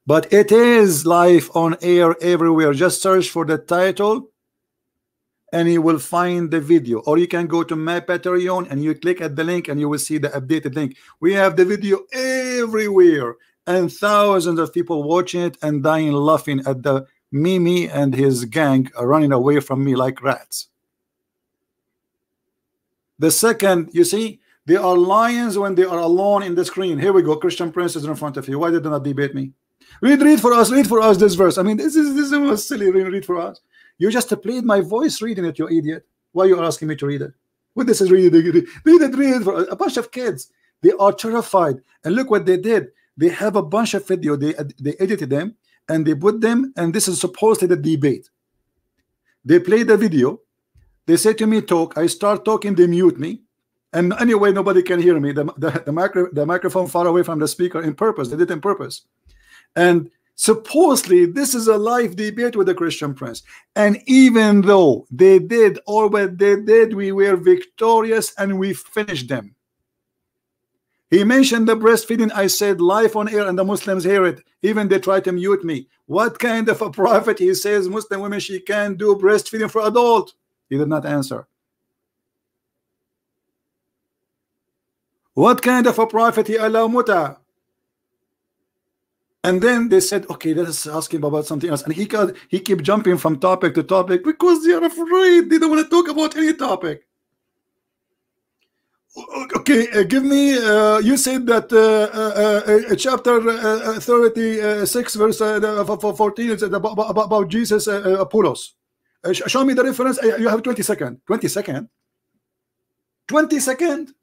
But it is live on air everywhere. Just search for the title and you will find the video or you can go to my Patreon and you click at the link and you will see the updated link we have the video everywhere and thousands of people watching it and dying laughing at the Mimi and his gang are running away from me like rats the second you see they are lions when they are alone in the screen here we go Christian Prince is in front of you why did they not debate me read read for us read for us this verse I mean this is this is silly read, read for us you just played my voice reading it, you idiot. Why you are asking me to read it? What this is reading? Read it, read it. For a bunch of kids. They are terrified. And look what they did. They have a bunch of video. They they edited them and they put them. And this is supposedly the debate. They play the video. They say to me, talk. I start talking. They mute me. And anyway, nobody can hear me. The, the, the, micro, the microphone far away from the speaker in purpose. They did it in purpose. And supposedly this is a live debate with the Christian Prince and even though they did all what they did we were victorious and we finished them he mentioned the breastfeeding I said live on air and the Muslims hear it even they try to mute me what kind of a prophet he says Muslim women she can do breastfeeding for adult he did not answer what kind of a prophet he allow muta and then they said, okay, let us ask him about something else. And he got he kept jumping from topic to topic because they are afraid. They don't want to talk about any topic. Okay, uh, give me. Uh, you said that uh, uh, uh chapter uh, 36, verse 14 is about, about, about Jesus, Apollos. show me the reference. you have 20 second. 20 second. 20 second.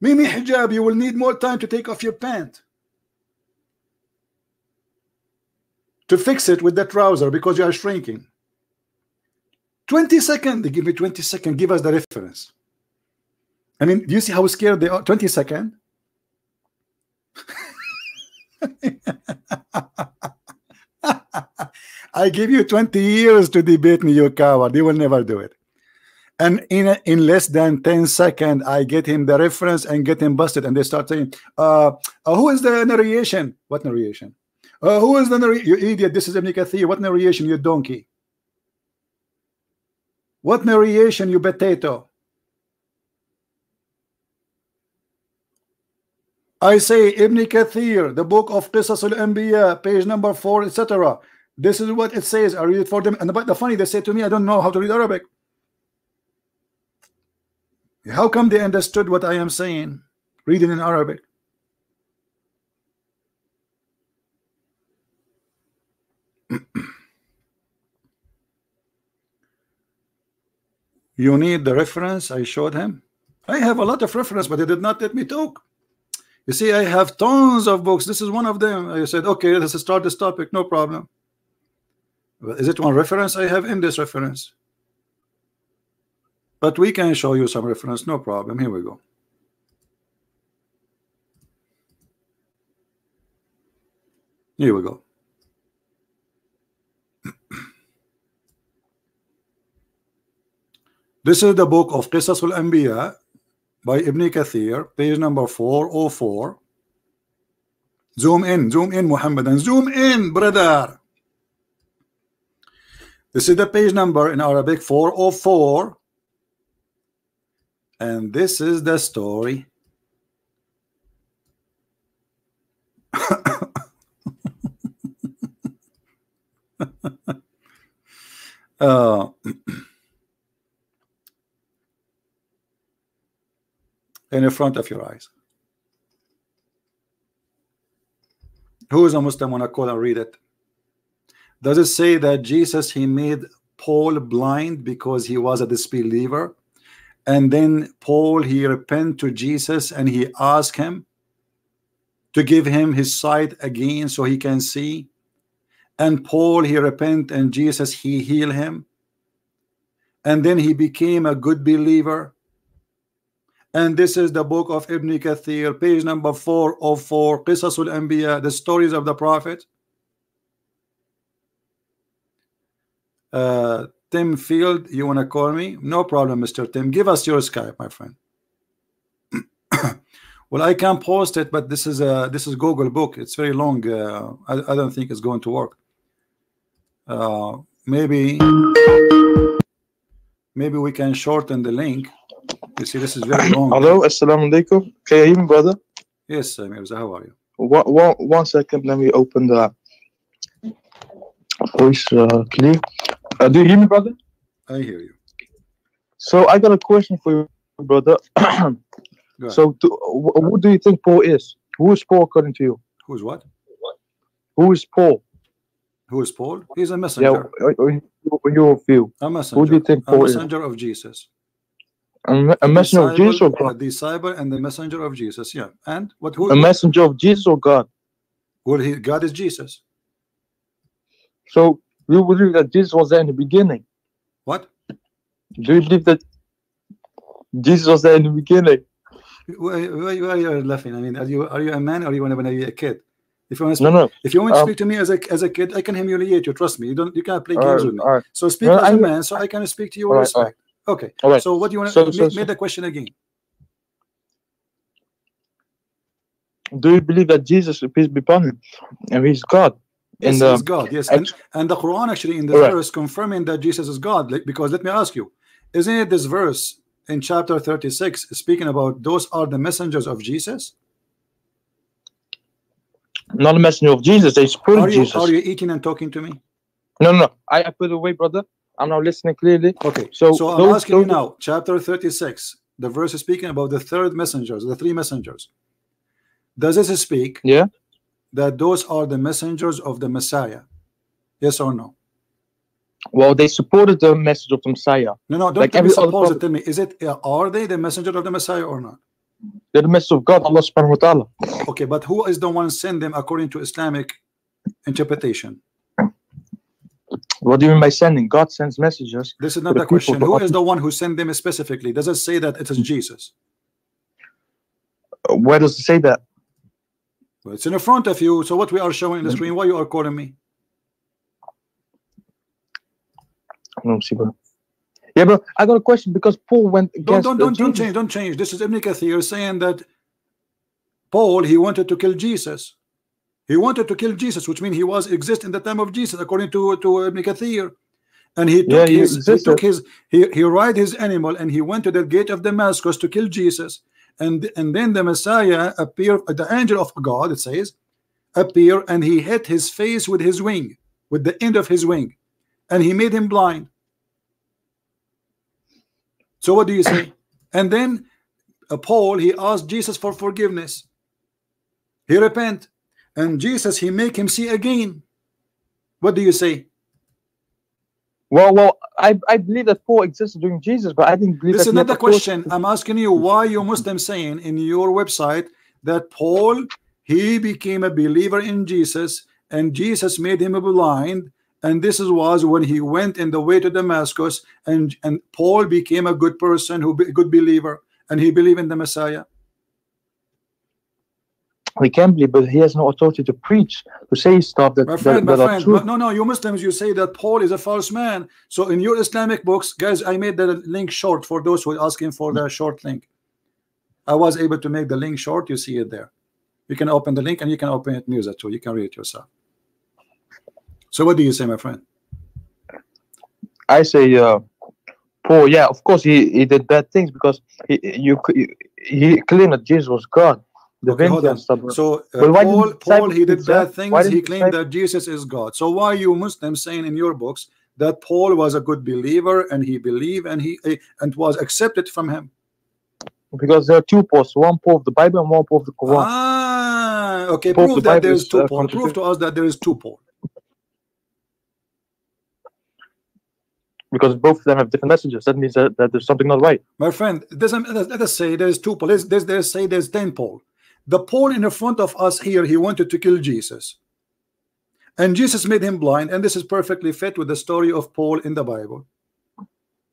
Mimi hijab, you will need more time to take off your pant. to fix it with the trouser because you are shrinking 20 seconds give me 20 seconds give us the reference I mean do you see how scared they are 20 seconds I give you 20 years to debate me you coward you will never do it and in in less than 10 seconds I get him the reference and get him busted and they start saying uh, uh who is the narration what narration uh, who is the narration? You idiot. This is Ibn Kathir. What narration, you donkey? What narration, you potato? I say Ibn Kathir, the book of Qisas al-Anbiya, page number 4, etc. This is what it says. I read it for them. And the, the funny, they say to me, I don't know how to read Arabic. How come they understood what I am saying? Reading in Arabic. you need the reference I showed him I have a lot of reference but he did not let me talk you see I have tons of books. This is one of them. I said okay let's start this topic. No problem. But is it one reference? I have in this reference. But we can show you some reference. No problem. Here we go. Here we go. This is the book of Qisas al-Anbiya by Ibn Kathir, page number 404. Zoom in, zoom in, Muhammad, and zoom in, brother. This is the page number in Arabic 404. And this is the story. uh, in the front of your eyes. Who is a Muslim when I call and read it? Does it say that Jesus he made Paul blind because he was a disbeliever? And then Paul he repent to Jesus and he asked him to give him his sight again so he can see. And Paul he repent and Jesus he heal him. And then he became a good believer. And this is the book of Ibn Kathir, page number 404, Qisasul Anbiya, the stories of the Prophet. Uh, Tim Field, you want to call me? No problem, Mr. Tim. Give us your Skype, my friend. well, I can post it, but this is a this is Google book. It's very long. Uh, I, I don't think it's going to work. Uh, maybe maybe we can shorten the link. You see, this is very long. Hello, assalamu alaikum. Can you hear me, brother? Yes, Mirza. How are you? One, one, one second. Let me open the voice uh, clear. Uh, do you hear me, brother? I hear you. So I got a question for you, brother. so, do, who do you think Paul is? Who is Paul according to you? Who's what? Who is Paul? Who is Paul? He's a messenger. Yeah, in your view. A messenger. Who do you think Paul a messenger is? of Jesus. A, a messenger of Jesus or God? A disciple and the messenger of Jesus. Yeah. And what? Who? A messenger of Jesus or God? Well, he, God is Jesus. So you believe that Jesus was there in the beginning? What? Do you believe that Jesus was there in the beginning? Why, why, why are you laughing? I mean, are you are you a man or you want to be a kid? If you want to speak, no, no. If you want to um, speak to me as a as a kid, I can humiliate you. Trust me. You don't. You can't play games right, with me. Right. So speak no, as a man, so I can speak to you with respect. Okay. All right. So what do you want to so, make, so, so. the question again? Do you believe that Jesus, peace be upon him, and he's God? Yes, the, he's um, God. Yes, and, and the Quran actually in the right. verse confirming that Jesus is God. Like, because let me ask you, isn't it this verse in chapter 36 speaking about those are the messengers of Jesus? Not a messenger of Jesus. They support are you, Jesus. Are you eating and talking to me? No, no. I, I put away, brother. I'm not listening clearly. Okay. So, so I'm asking you now, chapter 36, the verse is speaking about the third messengers, the three messengers. Does this speak? Yeah. That those are the messengers of the Messiah. Yes or no? Well, they supported the message of the Messiah. No, no, don't like tell me suppose it. Tell me, is it uh, are they the messenger of the Messiah or not? They're the message of God, Allah subhanahu wa ta'ala. Okay, but who is the one send them according to Islamic interpretation? What do you mean by sending? God sends messages. This is not the, question. Who is the one who sent them specifically? Does it say that it is Jesus? Uh, where does it say that? Well, it's in the front of you. So what we are showing in the mm-hmm. screen, why you are calling me? No, see, bro. Yeah, bro. I got a question because Paul went. Don't don't don't, don't change. Don't change. This is Ibn Kathir saying that Paul he wanted to kill Jesus. He wanted to kill Jesus, which means he was exist in the time of Jesus, according to to Ibn Kathir. And he took yeah, he his he took his he he ride his animal and he went to the gate of Damascus to kill Jesus. And and then the Messiah appeared, the angel of God, it says, appear and he hit his face with his wing, with the end of his wing, and he made him blind. So what do you say? And then uh, Paul he asked Jesus for forgiveness. He repent, and Jesus he make him see again. What do you say? Well, well, I, I believe that Paul existed during Jesus, but I didn't believe. This is not the question. I'm asking you why you Muslim saying in your website that Paul he became a believer in Jesus and Jesus made him blind and this was when he went in the way to Damascus and and Paul became a good person who be, good believer and he believed in the Messiah he can believe but he has no authority to preach to say stuff that, my friend, that, my that friend, are true. no no you Muslims you say that Paul is a false man. So in your Islamic books guys I made the link short for those who are asking for the short link. I was able to make the link short. You see it there. You can open the link and you can open it news too you can read it yourself. So what do you say my friend? I say uh, Paul yeah of course he, he did bad things because he you he claimed that Jesus was God Okay, hold on. So uh, Paul, Paul, he did bad things. He claimed that Jesus is God. So why are you Muslims saying in your books that Paul was a good believer and he believed and he and was accepted from him? Because there are two Pauls, one Paul of the Bible and one Paul of the Quran. Ah, Uh, okay, Paul, prove the that there is is, two uh, Paul. Prove to us that there is two Paul. because both of them have different messages. That means that, that there's something not right. My friend, it let us, let us say there's two Paul. Let's, let's, let's say there's ten Paul. The Paul in the front of us here, he wanted to kill Jesus. And Jesus made him blind, and this is perfectly fit with the story of Paul in the Bible.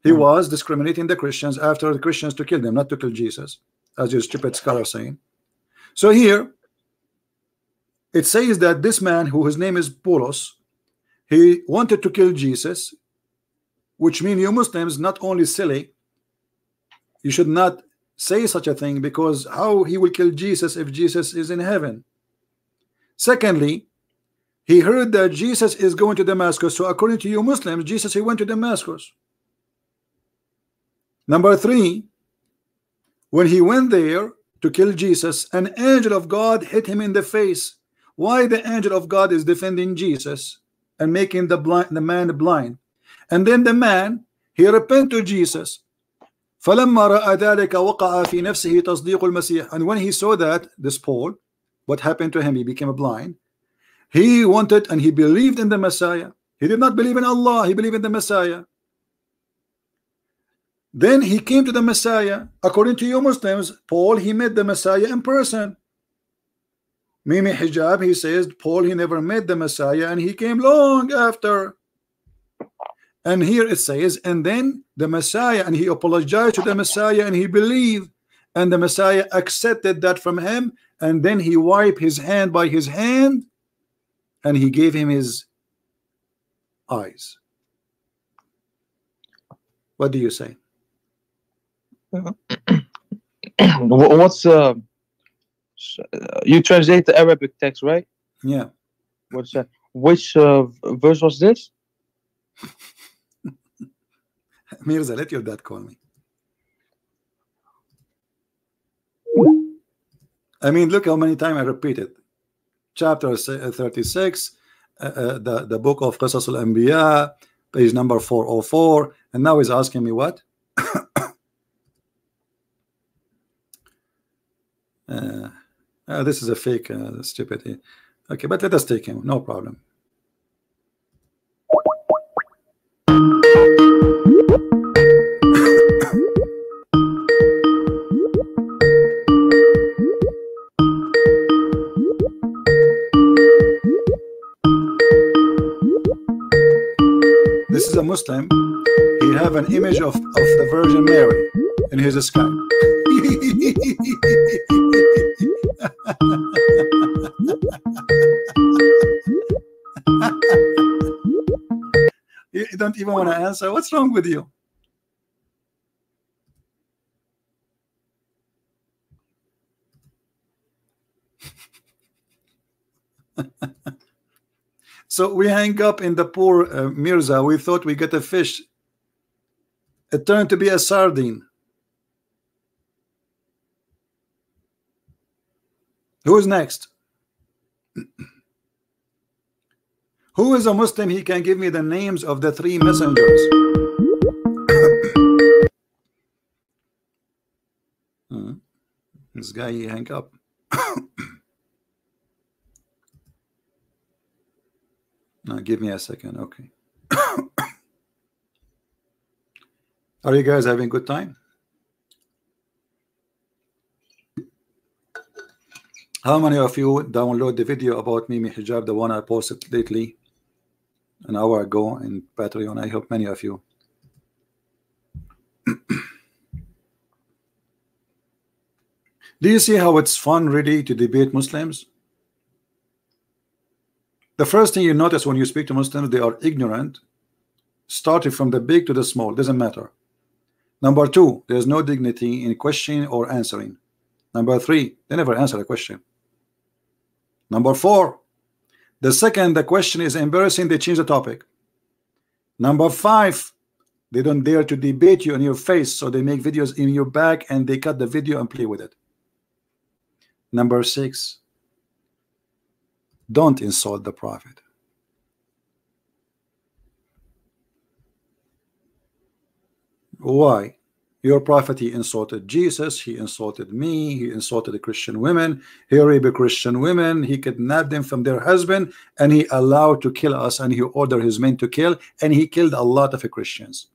He Hmm. was discriminating the Christians after the Christians to kill them, not to kill Jesus, as your stupid scholar saying. So here it says that this man, who his name is Paulos, he wanted to kill Jesus, which means you Muslims not only silly, you should not say such a thing because how he will kill Jesus if Jesus is in heaven. Secondly, he heard that Jesus is going to Damascus. So according to you Muslims, Jesus he went to Damascus. Number three, when he went there to kill Jesus, an angel of God hit him in the face. Why the angel of God is defending Jesus and making the blind the man blind? And then the man he repent to Jesus. فلما رأى ذلك وقع في نفسه تصديق المسيح and when he saw that this Paul what happened to him he became blind he wanted and he believed in the Messiah he did not believe in Allah he believed in the Messiah then he came to the Messiah according to you Muslims Paul he met the Messiah in person Mimi Hijab he says Paul he never met the Messiah and he came long after and here it says and then the Messiah and he apologized to the Messiah and he believed and the Messiah accepted that from him and then he wiped his hand by his hand and he gave him his eyes what do you say What's uh, uh, you translate the Arabic text, right? yeah What's that? Which uh, verse was this? Mirza let your dad call me? I mean look how many times I repeat it chapter uh, 36 uh, uh, the the book of Qasas al-Anbiya page number 404 and now he's asking me what? Uh, uh, this is a fake uh, stupid okay but let us take him. No problem this is a Muslim. He have an image of, of the Virgin Mary in his sky. You don't even want to answer? What's wrong with you So we hang up in the poor uh, Mirza. We thought we get a fish. It turned to be a sardine. Who's next? Who is a Muslim? He can give me the names of the three messengers. Hmm. This guy he hang up. Now give me a second. Okay. Are you guys having a good time? How many of you download the video about Mimi Hijab, the one I posted lately, an hour ago in Patreon? I hope many of you. Do you see how it's fun, really, to debate Muslims? The first thing you notice when you speak to Muslims, they are ignorant, starting from the big to the small, doesn't matter. Number two, there's no dignity in questioning or answering. Number three, they never answer a question. Number four, the second the question is embarrassing, they change the topic. Number five, they don't dare to debate you in your face, so they make videos in your back and they cut the video and play with it. Number six, don't insult the prophet. Why? your prophet he insulted Jesus he insulted me he insulted the Christian women he raped Christian women he kidnapped them from their husband and he allowed to kill us and he ordered his men to kill and he killed a lot of Christians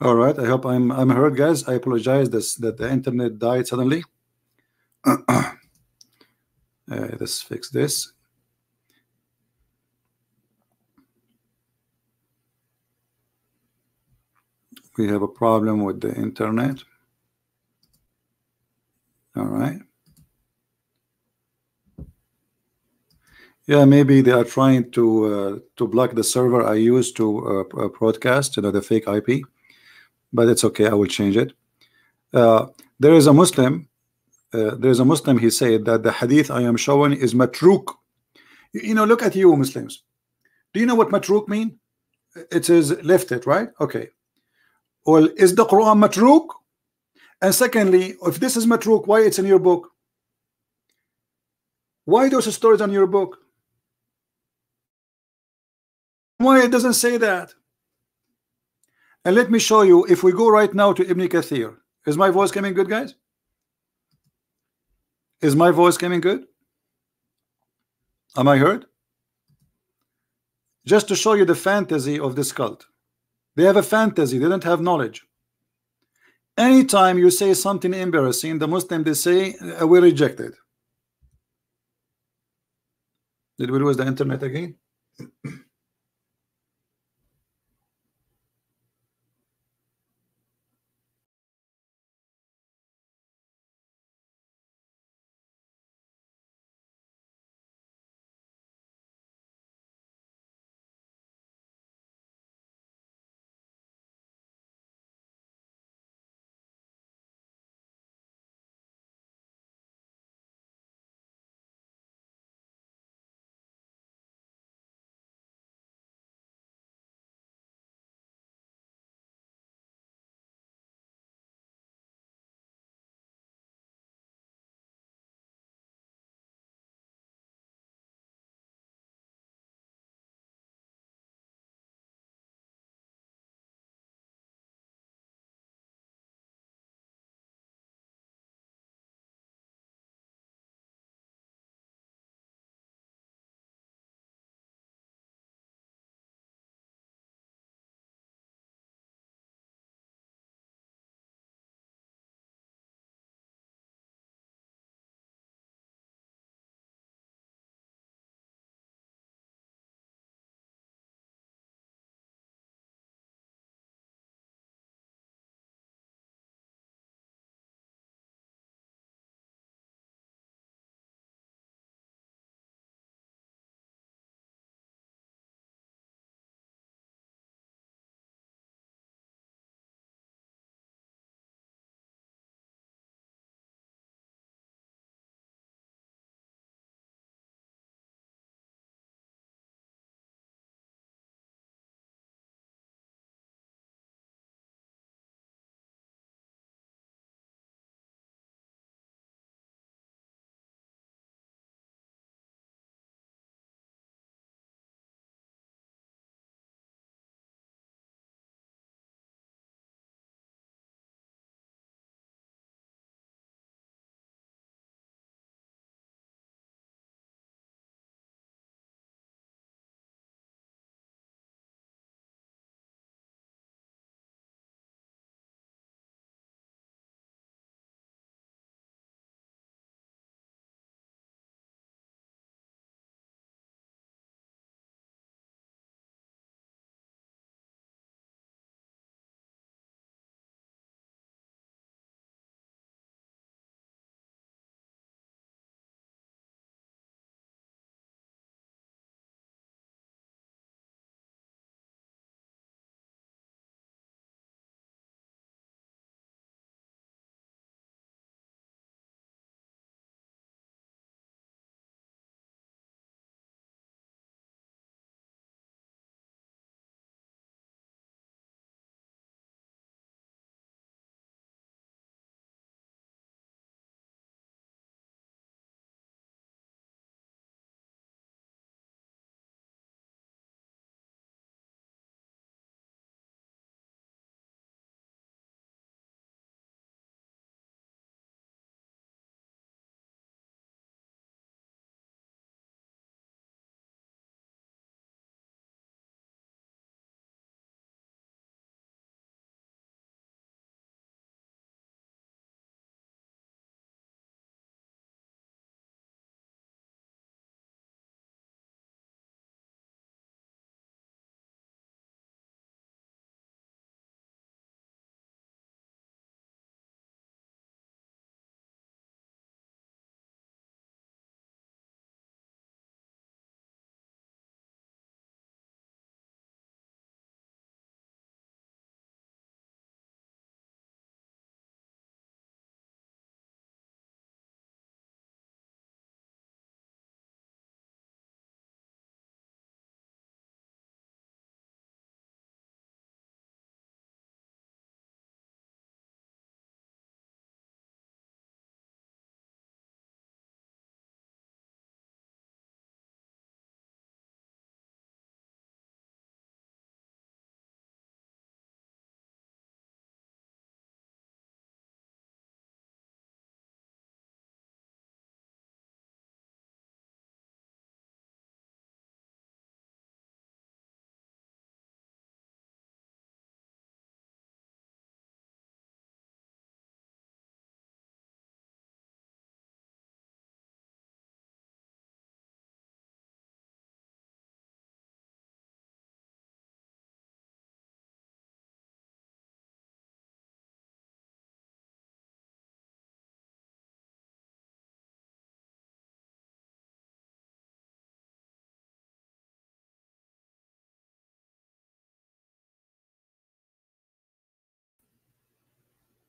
All right. I hope I'm I'm heard, guys. I apologize this that the internet died suddenly. uh, let's fix this. We have a problem with the internet. All right. Yeah, maybe they are trying to uh, to block the server I use to uh, uh broadcast, you know, the fake IP. But it's okay. I will change it. Uh, there is a Muslim. Uh, there is a Muslim. He said that the hadith I am showing is matruk. You, know, look at you Muslims. Do you know what matruk mean? It is lifted, right? Okay. Well, is the Quran matruk? And secondly, if this is matruk, why it's in your book? Why those stories on your book? Why it doesn't say that? And let me show you, if we go right now to Ibn Kathir, is my voice coming good, guys? Is my voice coming good? Am I heard? Just to show you the fantasy of this cult. They have a fantasy, they don't have knowledge. Anytime you say something embarrassing, the Muslim they say uh, we reject it. Did we lose the internet again?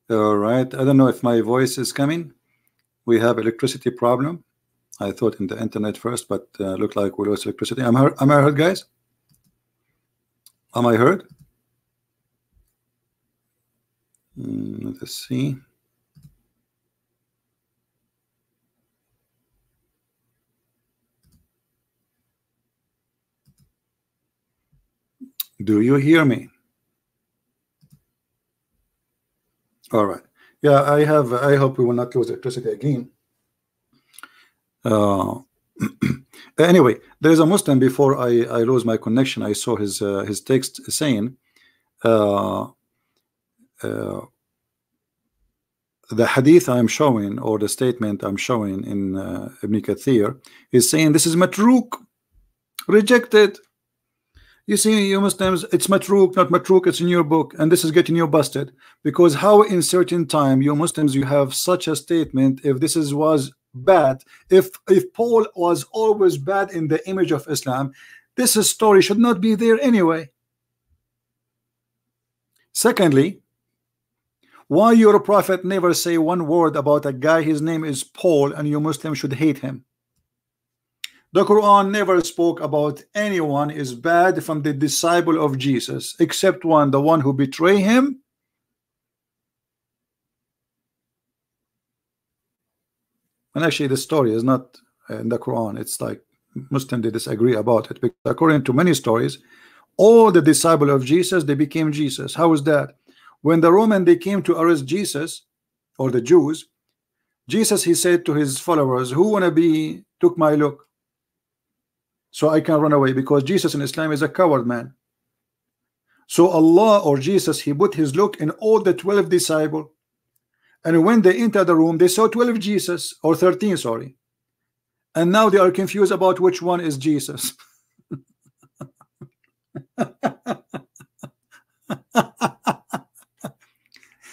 All right. I don't know if my voice is coming. We have electricity problem. I thought in the internet first, but uh, look like we lost electricity. Am I, am I heard, guys? Am I heard? Mm, let's see. Do you hear me? All right. Yeah, I have. I hope we will not lose electricity again. Uh, anyway, there is a Muslim. Before I I lose my connection, I saw his uh, his text saying, uh, uh, the hadith I'm showing or the statement I'm showing in uh, Ibn Kathir is saying this is matruk, rejected. You see, you Muslims, it's matruk, not matruk, it's in your book, and this is getting you busted. Because how in certain time, you Muslims, you have such a statement, if this is was bad, if if Paul was always bad in the image of Islam, this story should not be there anyway. Secondly, why your prophet never say one word about a guy, his name is Paul, and you Muslims should hate him? The Quran never spoke about anyone is bad from the disciple of Jesus, except one, the one who betray him. And actually, the story is not uh, in the Quran. It's like Muslims they disagree about it. Because according to many stories, all the disciple of Jesus they became Jesus. How is that? When the Roman they came to arrest Jesus, or the Jews, Jesus he said to his followers, "Who wanna be took my look?" So I can run away because Jesus in Islam is a coward man. So Allah or Jesus, he put his look in all the 12 disciples. And when they entered the room, they saw 12 Jesus or 13, sorry. And now they are confused about which one is Jesus.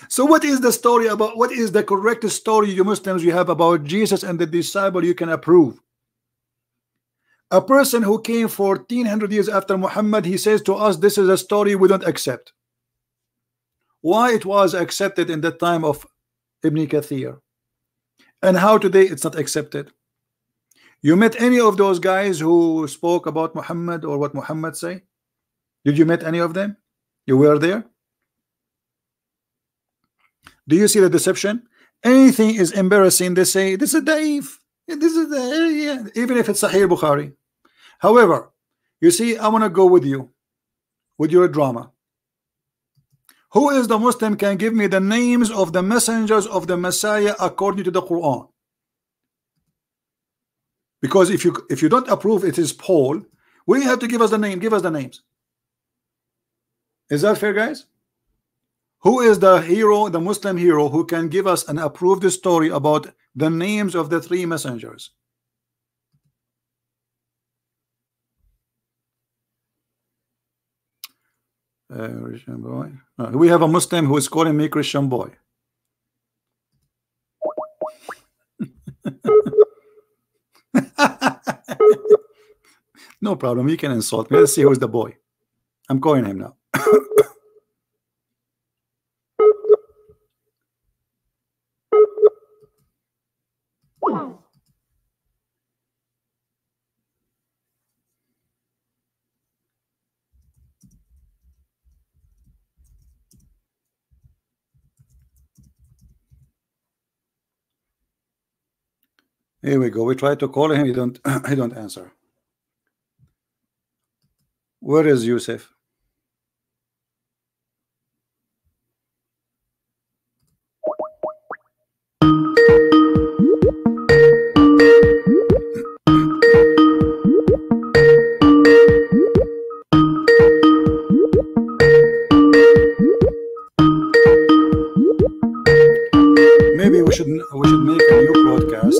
so what is the story about? What is the correct story you Muslims you have about Jesus and the disciple you can approve? A person who came 1400 years after Muhammad he says to us this is a story we don't accept. Why it was accepted in the time of Ibn Kathir? And how today it's not accepted? You met any of those guys who spoke about Muhammad or what Muhammad say? Did you met any of them? You were there? Do you see the deception? Anything is embarrassing they say this is Da'if this is the eh, yeah, even if it's Sahih Bukhari. However, you see, I want to go with you with your drama. Who is the Muslim can give me the names of the messengers of the Messiah according to the Quran? Because if you if you don't approve it is Paul, we have to give us the name. Give us the names. Is that fair, guys? Who is the hero, the Muslim hero, who can give us an approved story about the names of the three messengers? Uh, Christian boy. We have a Muslim who is calling me Christian boy. no problem. You can insult me. Let's see who's the boy. I'm calling him now. Here we go. We try to call him. He don't. he don't answer. Where is Yusuf?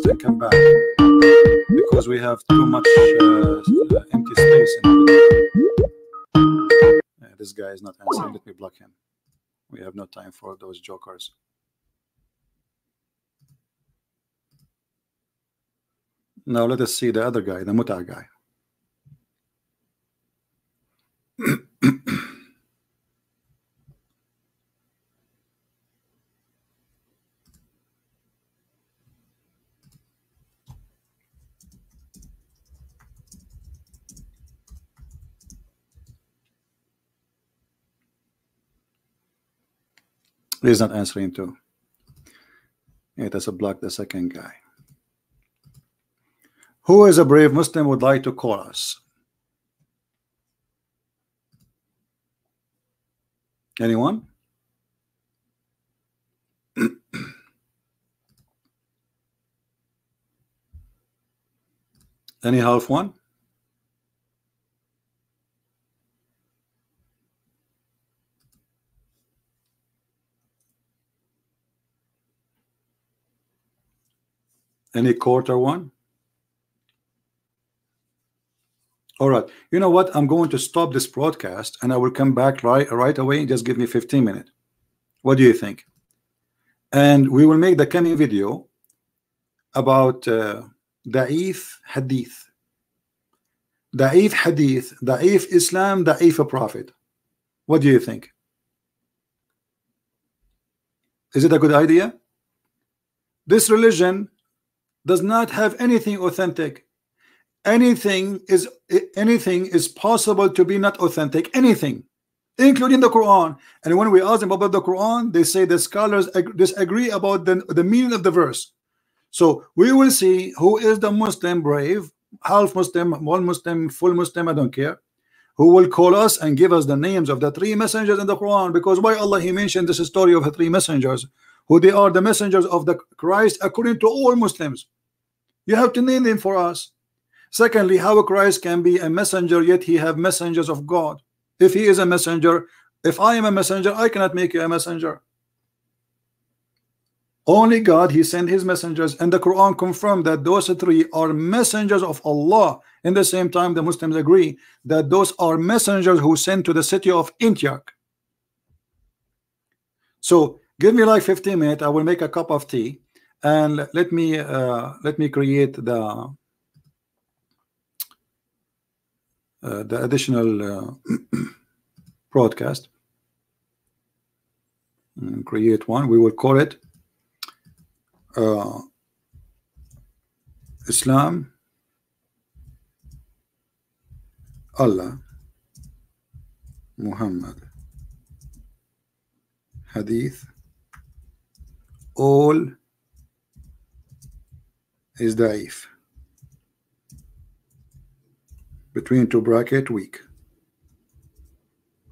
Broadcast and come back because we have too much uh, empty space. In yeah, this guy is not answering. Let me block him. We have no time for those jokers. Now let us see the other guy, the Muta guy. He's not answering too. It has a block the second guy. Who is a brave Muslim would like to call us? Anyone? Any half one? Any quarter one? All right. You know what? I'm going to stop this broadcast and I will come back right right away. Just give me 15 minutes. What do you think? And we will make the coming video about uh, Da'if Hadith. Da'if Hadith, Da'if Islam, Da'if Prophet. What do you think? Is it a good idea? This religion does not have anything authentic. Anything is anything is possible to be not authentic. Anything including the Quran. And when we ask them about the Quran they say the scholars disagree about the, the meaning of the verse. So we will see who is the Muslim brave half Muslim one Muslim full Muslim I don't care who will call us and give us the names of the three messengers in the Quran. Because why Allah he mentioned this story of the three messengers who they are the messengers of the Christ according to all Muslims you have to name them for us. Secondly, how Christ can be a messenger, yet he have messengers of God. If he is a messenger, if I am a messenger, I cannot make you a messenger. Only God, he sent his messengers, and the Quran confirmed that those three are messengers of Allah. In the same time, the Muslims agree that those are messengers who sent to the city of Antioch. So give me like 15 minutes, I will make a cup of tea and let me uh, let me create the uh, the additional uh, broadcast. And create one we will call it uh, Islam Allah Muhammad. Hadith all is daif. Between two bracket weak.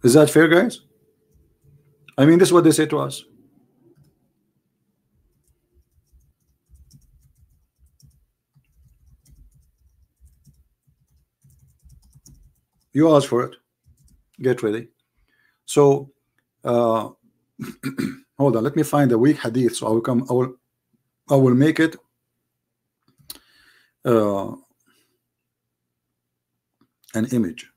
Is that fair, guys? I mean, this is what they say to us. You ask for it. Get ready. So, uh, hold on. Let me find the weak hadith. So I will come. I will. I will make it uh, an image.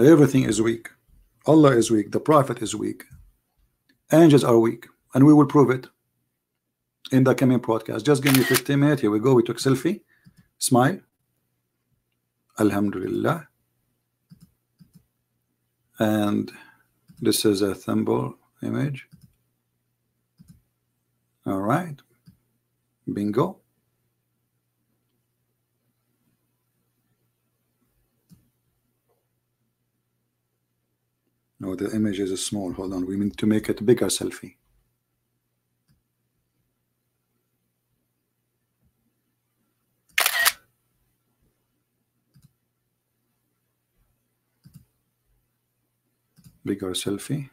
Everything is weak. Allah is weak. The Prophet is weak. Angels are weak. And we will prove it in the coming podcast. Just give me 15 minutes. Here we go. We took selfie. Smile. Alhamdulillah. And this is a thimble image. All right. Bingo. No, the image is small. Hold on. We need to make it bigger selfie. Bigger selfie.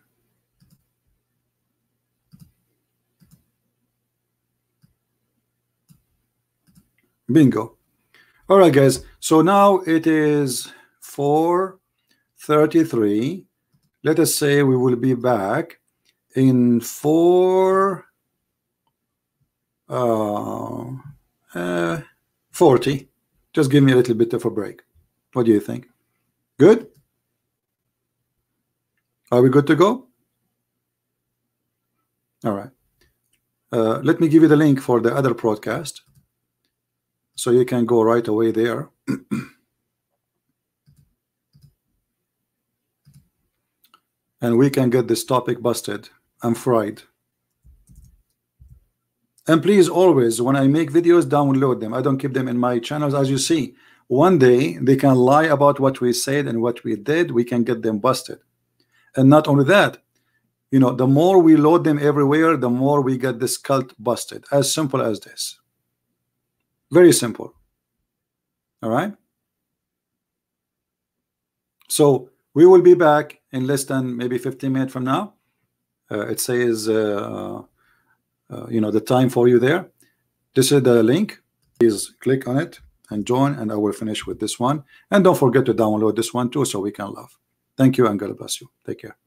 Bingo. All right guys. So now it is 4:33 let us say we will be back in 4 uh, uh, 40 just give me a little bit of a break. What do you think? Good are we good to go? All right. Uh, let me give you the link for the other broadcast so you can go right away there. and we can get this topic busted and fried and please always when I make videos download them I don't keep them in my channels as you see one day they can lie about what we said and what we did we can get them busted and not only that you know the more we load them everywhere the more we get this cult busted. As simple as this. Very simple. All right? So we will be back in less than maybe 15 minutes from now. Uh, it says uh, uh, you know the time for you there. This is the link. Please click on it and join and I will finish with this one. And don't forget to download this one too so we can love thank you and God bless you. Take care